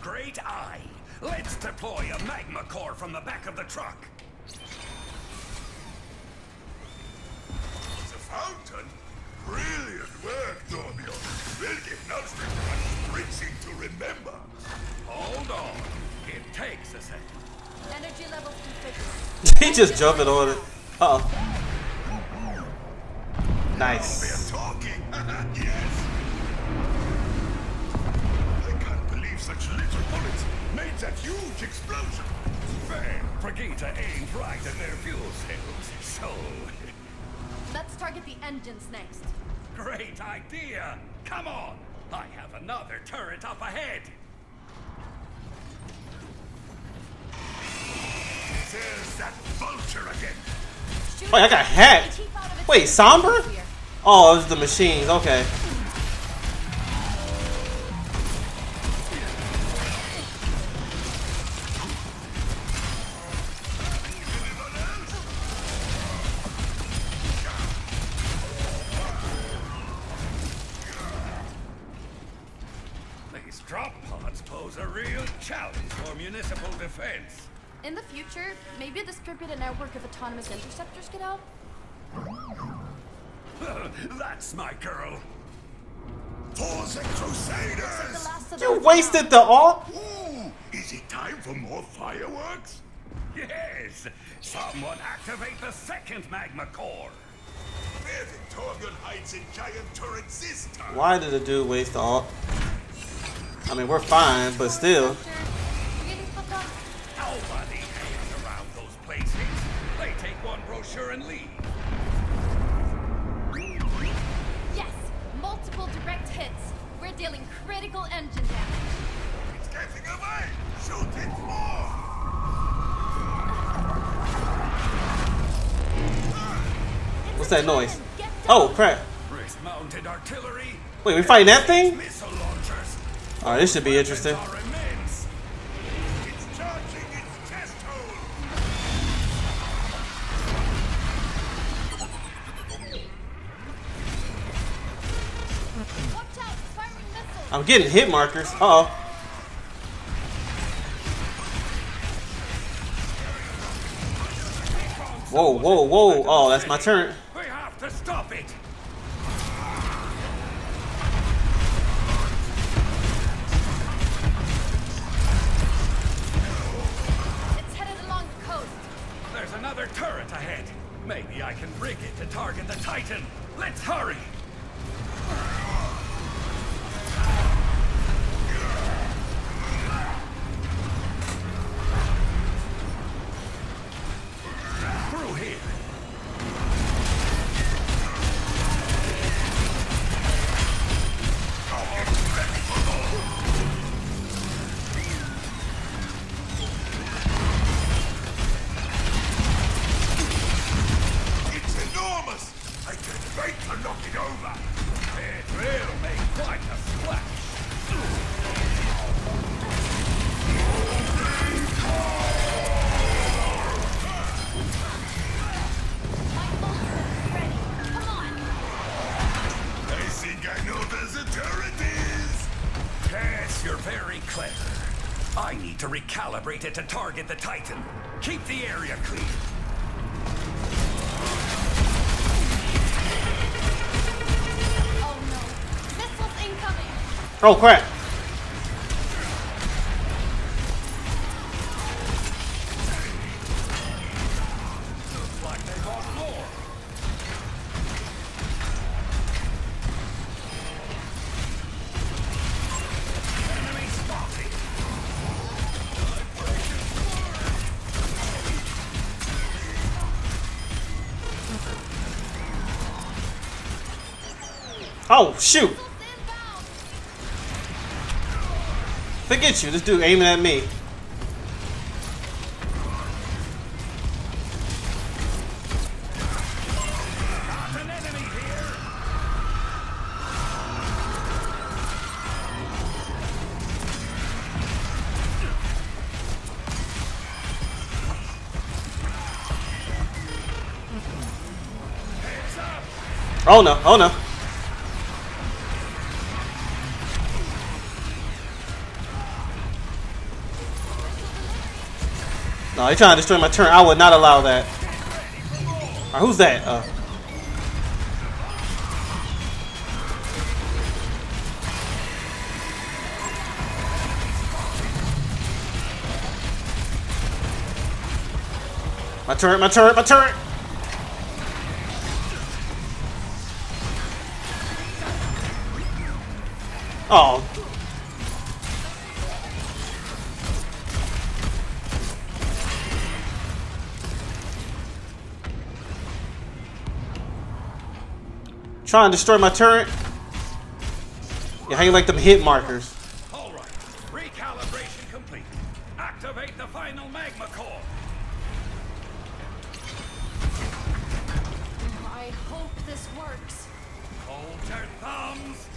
Great eye. Let's deploy a magma core from the back of the truck. The fountain? Brilliant work, Torbjorn. We'll give Null Sector one spring to remember. Hold on. It takes a second. Energy levels configured. he just jumping on it. Uh oh. Nice. Yes. I can't believe such little bullets made that huge explosion. Fair. Brigitte aimed right at their fuel cells. So, Let's target the engines next. great idea. Come on. I have another turret up ahead. There's that vulture again. Oh, I got hacked. Wait, Sombra? Oh, it was the machines. Okay. Autonomous interceptors could help. That's my girl. For the Crusaders! You wasted the all. Ooh, is it time for more fireworks? Yes! Someone activate the second magma core! Where the Torbjorn hides in giant turrets this time? Why did the dude waste the alt? I mean, we're fine, but still. Nobody one and leave. Yes! Multiple direct hits. We're dealing critical engine damage. It's getting away! Shoot it more! What's that noise? Oh, crap. Wait, we fighting that thing? Alright, this should be interesting. I'm getting hit markers. Uh oh. Whoa, whoa, whoa. Oh, that's my turn. We have to stop it. It's headed along the coast. There's another turret ahead. Maybe I can rig it to target the Titan. Let's hurry. It to target the Titan. Keep the area clear. Oh no. Missiles incoming! Oh, crap. Shoot. Forget you. This dude aiming at me. Oh, no. Oh, no. They trying to destroy my turn. I would not allow that. Alright, who's that? Uh, my turret, my turret, my turret! Oh. Trying to destroy my turret. Yeah, how you like them hit markers? All right. Recalibration complete. Activate the final magma core. I hope this works. Hold your thumbs.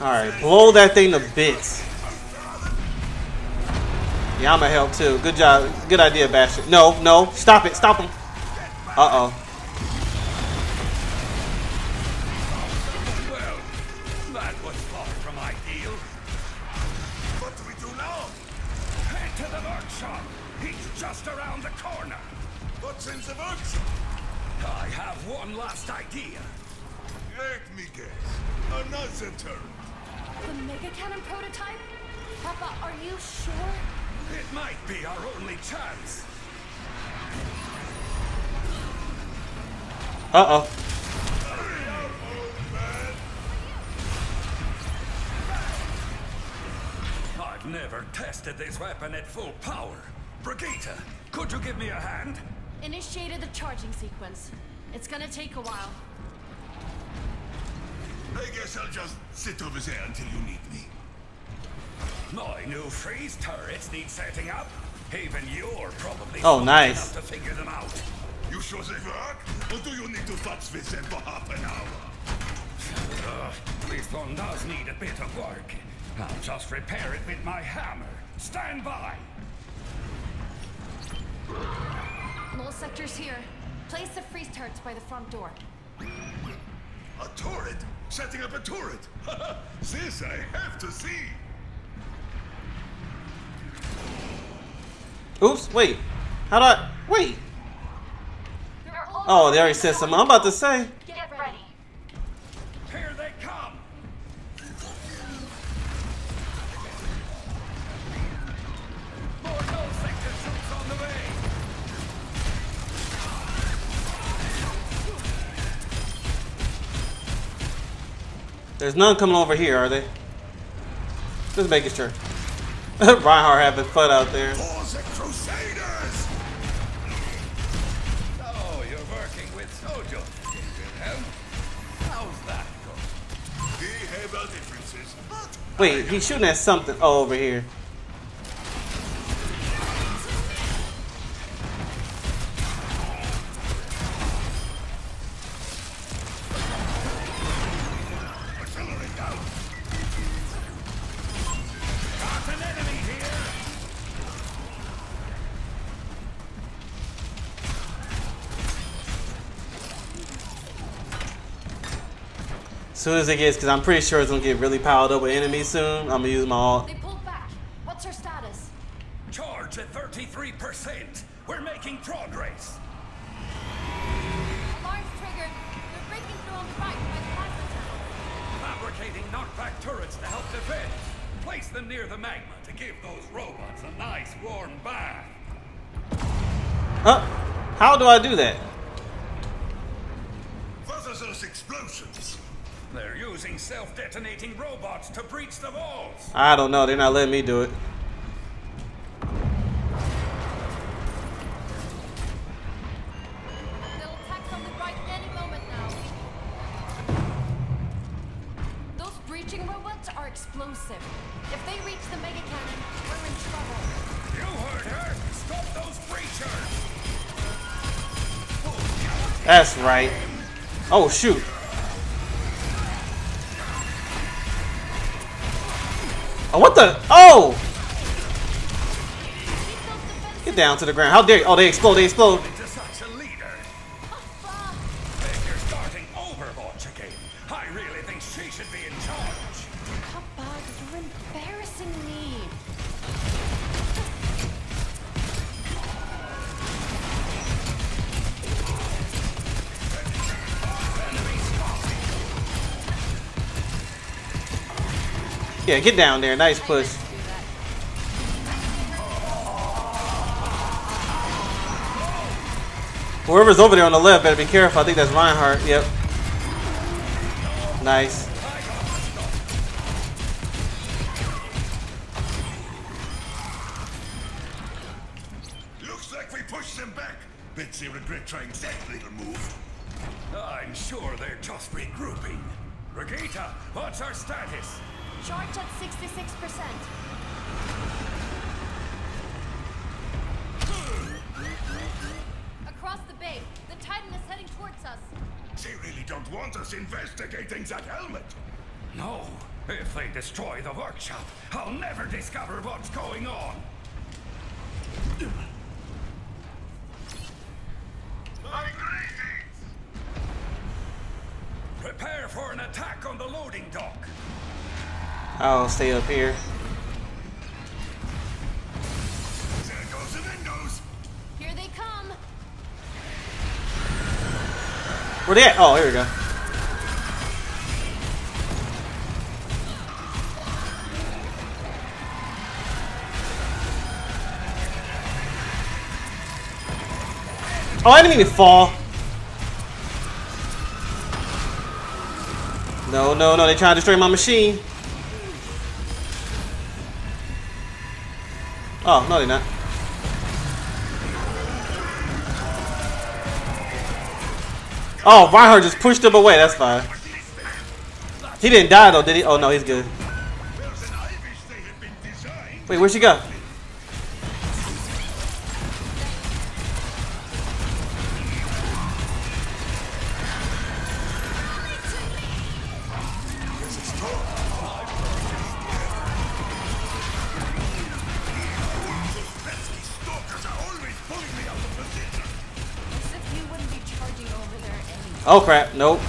Alright, blow that thing to bits. Yeah, I'm gonna help too. Good job. Good idea, Bastion. No, no. Stop it. Stop him. Uh-oh. Uh-oh. I've never tested this weapon at full power. Brigitte, could you give me a hand? Initiated the charging sequence. It's gonna take a while. I guess I'll just sit over there until you need me. My new freeze turrets need setting up. Even you're probably Oh, nice. enough to figure them out. You sure they work? Or do you need to touch with them for half an hour? Uh, this one does need a bit of work. I'll just repair it with my hammer. Stand by. Null sector's here. Place the freeze turrets by the front door. A turret? Setting up a turret? this I have to see. Oops, wait. How do I... Wait. Oh, they already said something. I'm about to say. Get ready. Here they come. More null sector troops on the way. There's none coming over here, are they? Just making sure. Reinhardt having fun out there. Wait, he's shooting at something. Oh, over here. Soon as it gets, because I'm pretty sure it's gonna get really piled up with enemies soon. I'm gonna use my ult. They pulled back. What's her status? Charge at 33%. We're making progress. Alarms triggered. They're breaking through on the right by the plasma tunnel. Fabricating knockback turrets to help defend. Place them near the magma to give those robots a nice warm bath. Huh? How do I do that? Self-detonating robots to breach the walls. I don't know. They're not letting me do it. Those breaching robots are explosive. If They'll attack from the Oh, what the? Oh! Get down to the ground. How dare you? Oh, they explode. They explode. Yeah, get down there. Nice push. Whoever's over there on the left better be careful. I think that's Reinhardt. Yep. Nice. Looks like we pushed them back. Bet they regret trying that little move. I'm sure they're just regrouping. Brigitte, what's our status? Charge at 66%. Across the bay, the Titan is heading towards us. They really don't want us investigating that helmet. No. If they destroy the workshop, I'll never discover what's going on. My greetings! Prepare for an attack on the loading dock. I'll stay up here. Here they come. Where they at? Oh, here we go. Oh, I didn't mean to fall. No, no, no, they trying to destroy my machine. Oh, no, they're not. Oh, Reinhardt just pushed him away. That's fine. He didn't die, though, did he? Oh, no, he's good. Wait, where'd she go? Oh, crap. Nope.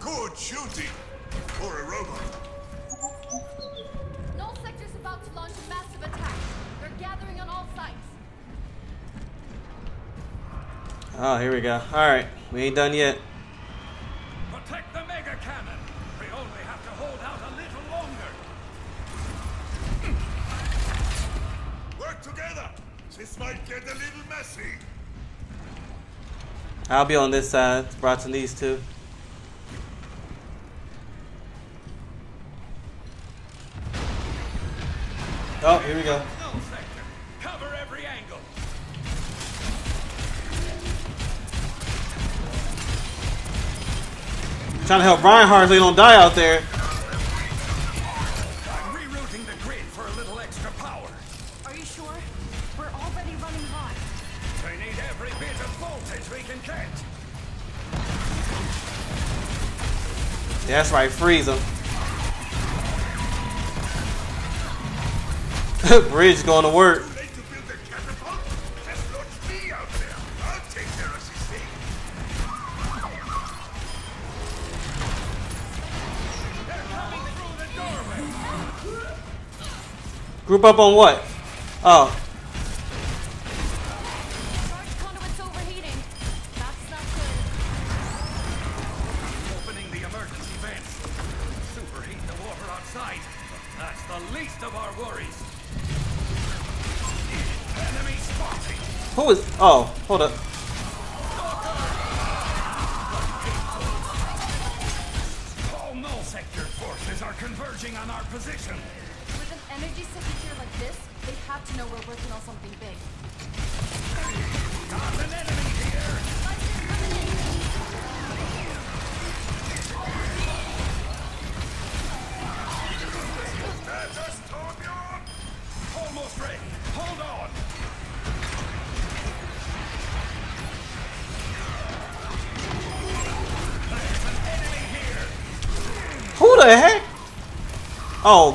Good shooting for a robot. Null sector's about to launch a massive attack. They're gathering on all sides. Oh, here we go. Alright, we ain't done yet. This might get a little messy. I'll be on this side, watching these two. Oh, here we go. Cover every angle. Trying to help Reinhardt so he don't die out there. That's right, freeze him. Bridge going to work. Group up on what? Oh, Oh, hold up.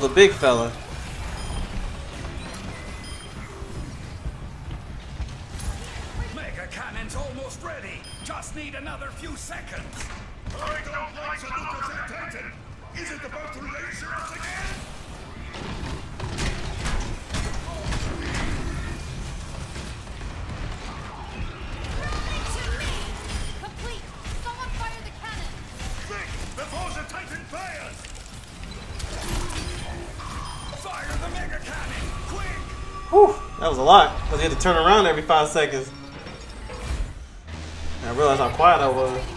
The big fella. Whew, that was a lot. Because you had to turn around every five seconds. And I realized how quiet I was.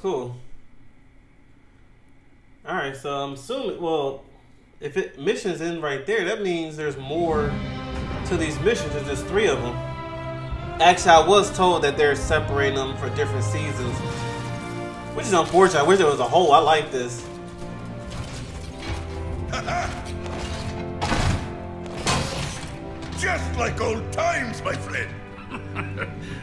That was cool. Alright, so I'm assuming, well, if it missions in right there, that means there's more to these missions. There's just three of them. Actually, I was told that they're separating them for different seasons, which is unfortunate. I wish there was a whole. I like this. just like old times, my friend.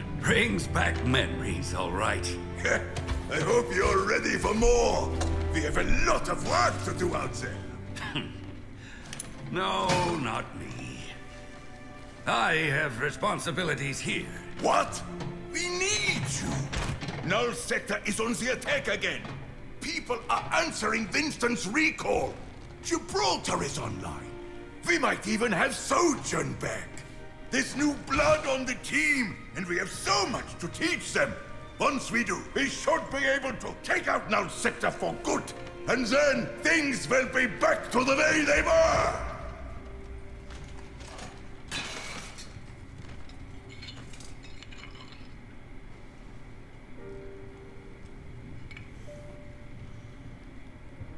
Brings back memories, all right. I hope you're ready for more. We have a lot of work to do out there. No, not me. I have responsibilities here. What? We need you. Null Sector is on the attack again. People are answering Winston's recall. Gibraltar is online. We might even have Sojourn back. There's new blood on the team, and we have so much to teach them. Once we do, we should be able to take out Null Sector for good. And then things will be back to the way they were.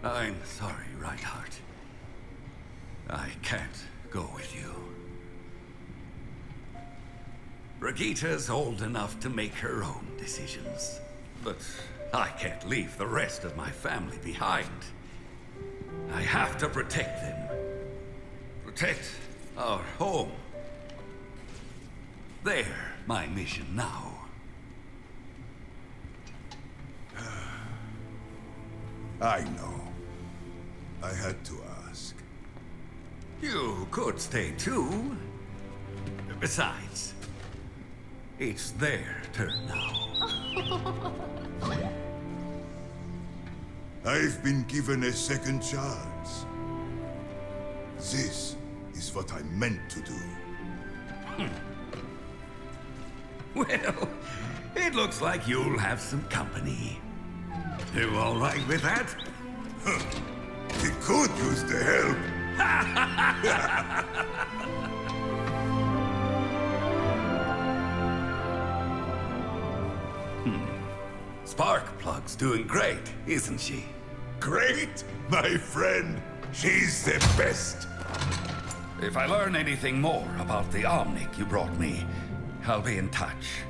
I'm sorry, Reinhardt. I can't go with you. Brigitte's old enough to make her own decisions. But I can't leave the rest of my family behind. I have to protect them. Protect our home. They're my mission now. I know. I had to ask. You could stay too. Besides, it's their turn now. I've been given a second chance. This is what I meant to do. Hmm. Well, it looks like you'll have some company. You all right with that? He could use the help. Sparkplug's doing great, isn't she? Great, my friend. She's the best. If I learn anything more about the Omnic you brought me, I'll be in touch.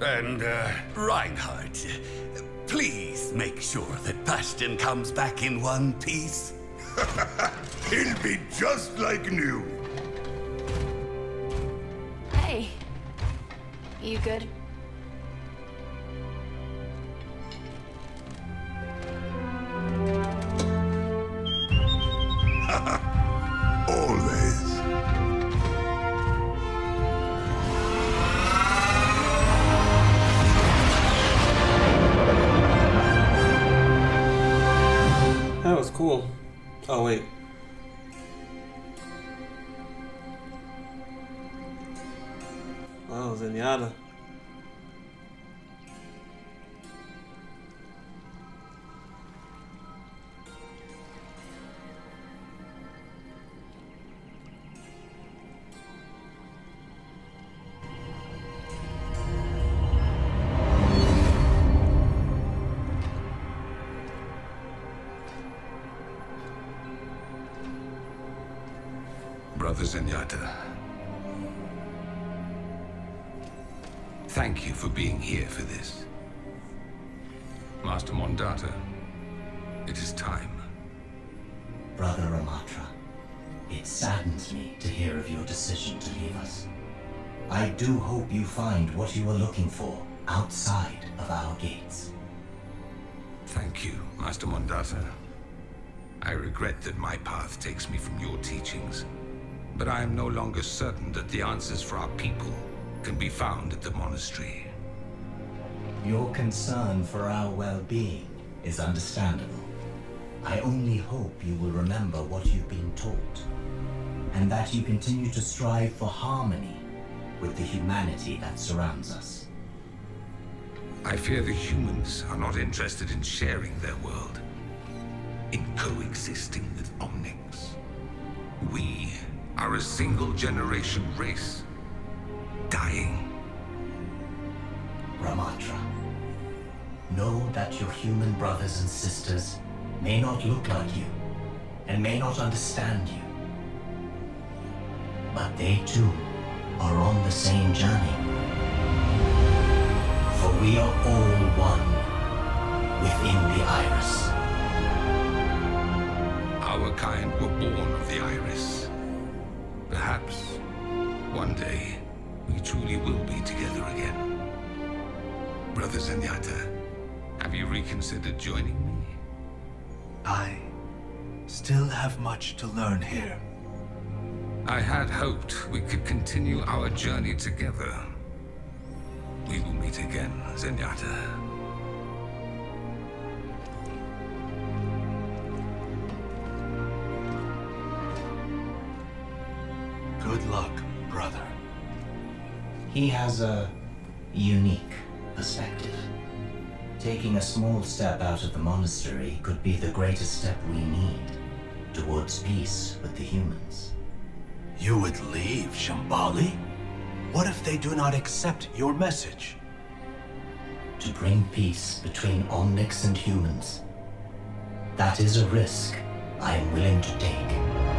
And, uh, Reinhardt, please make sure that Bastion comes back in one piece. He'll be just like new. Hey. You good? I regret that my path takes me from your teachings, but I am no longer certain that the answers for our people can be found at the monastery. Your concern for our well-being is understandable. I only hope you will remember what you've been taught, and that you continue to strive for harmony with the humanity that surrounds us. I fear the humans are not interested in sharing their world, in coexisting with Omnics. We are a single generation race, dying. Ramattra, know that your human brothers and sisters may not look like you, and may not understand you. But they too are on the same journey. For we are all one within the Iris. Born of the Iris. Perhaps One day, we truly will be together again. Brother Zenyatta, have you reconsidered joining me? I still have much to learn here. I had hoped we could continue our journey together. We will meet again, Zenyatta. He has a unique perspective. Taking a small step out of the monastery could be the greatest step we need towards peace with the humans. You would leave Shambali? What if they do not accept your message? To bring peace between Omnics and humans. That is a risk I am willing to take.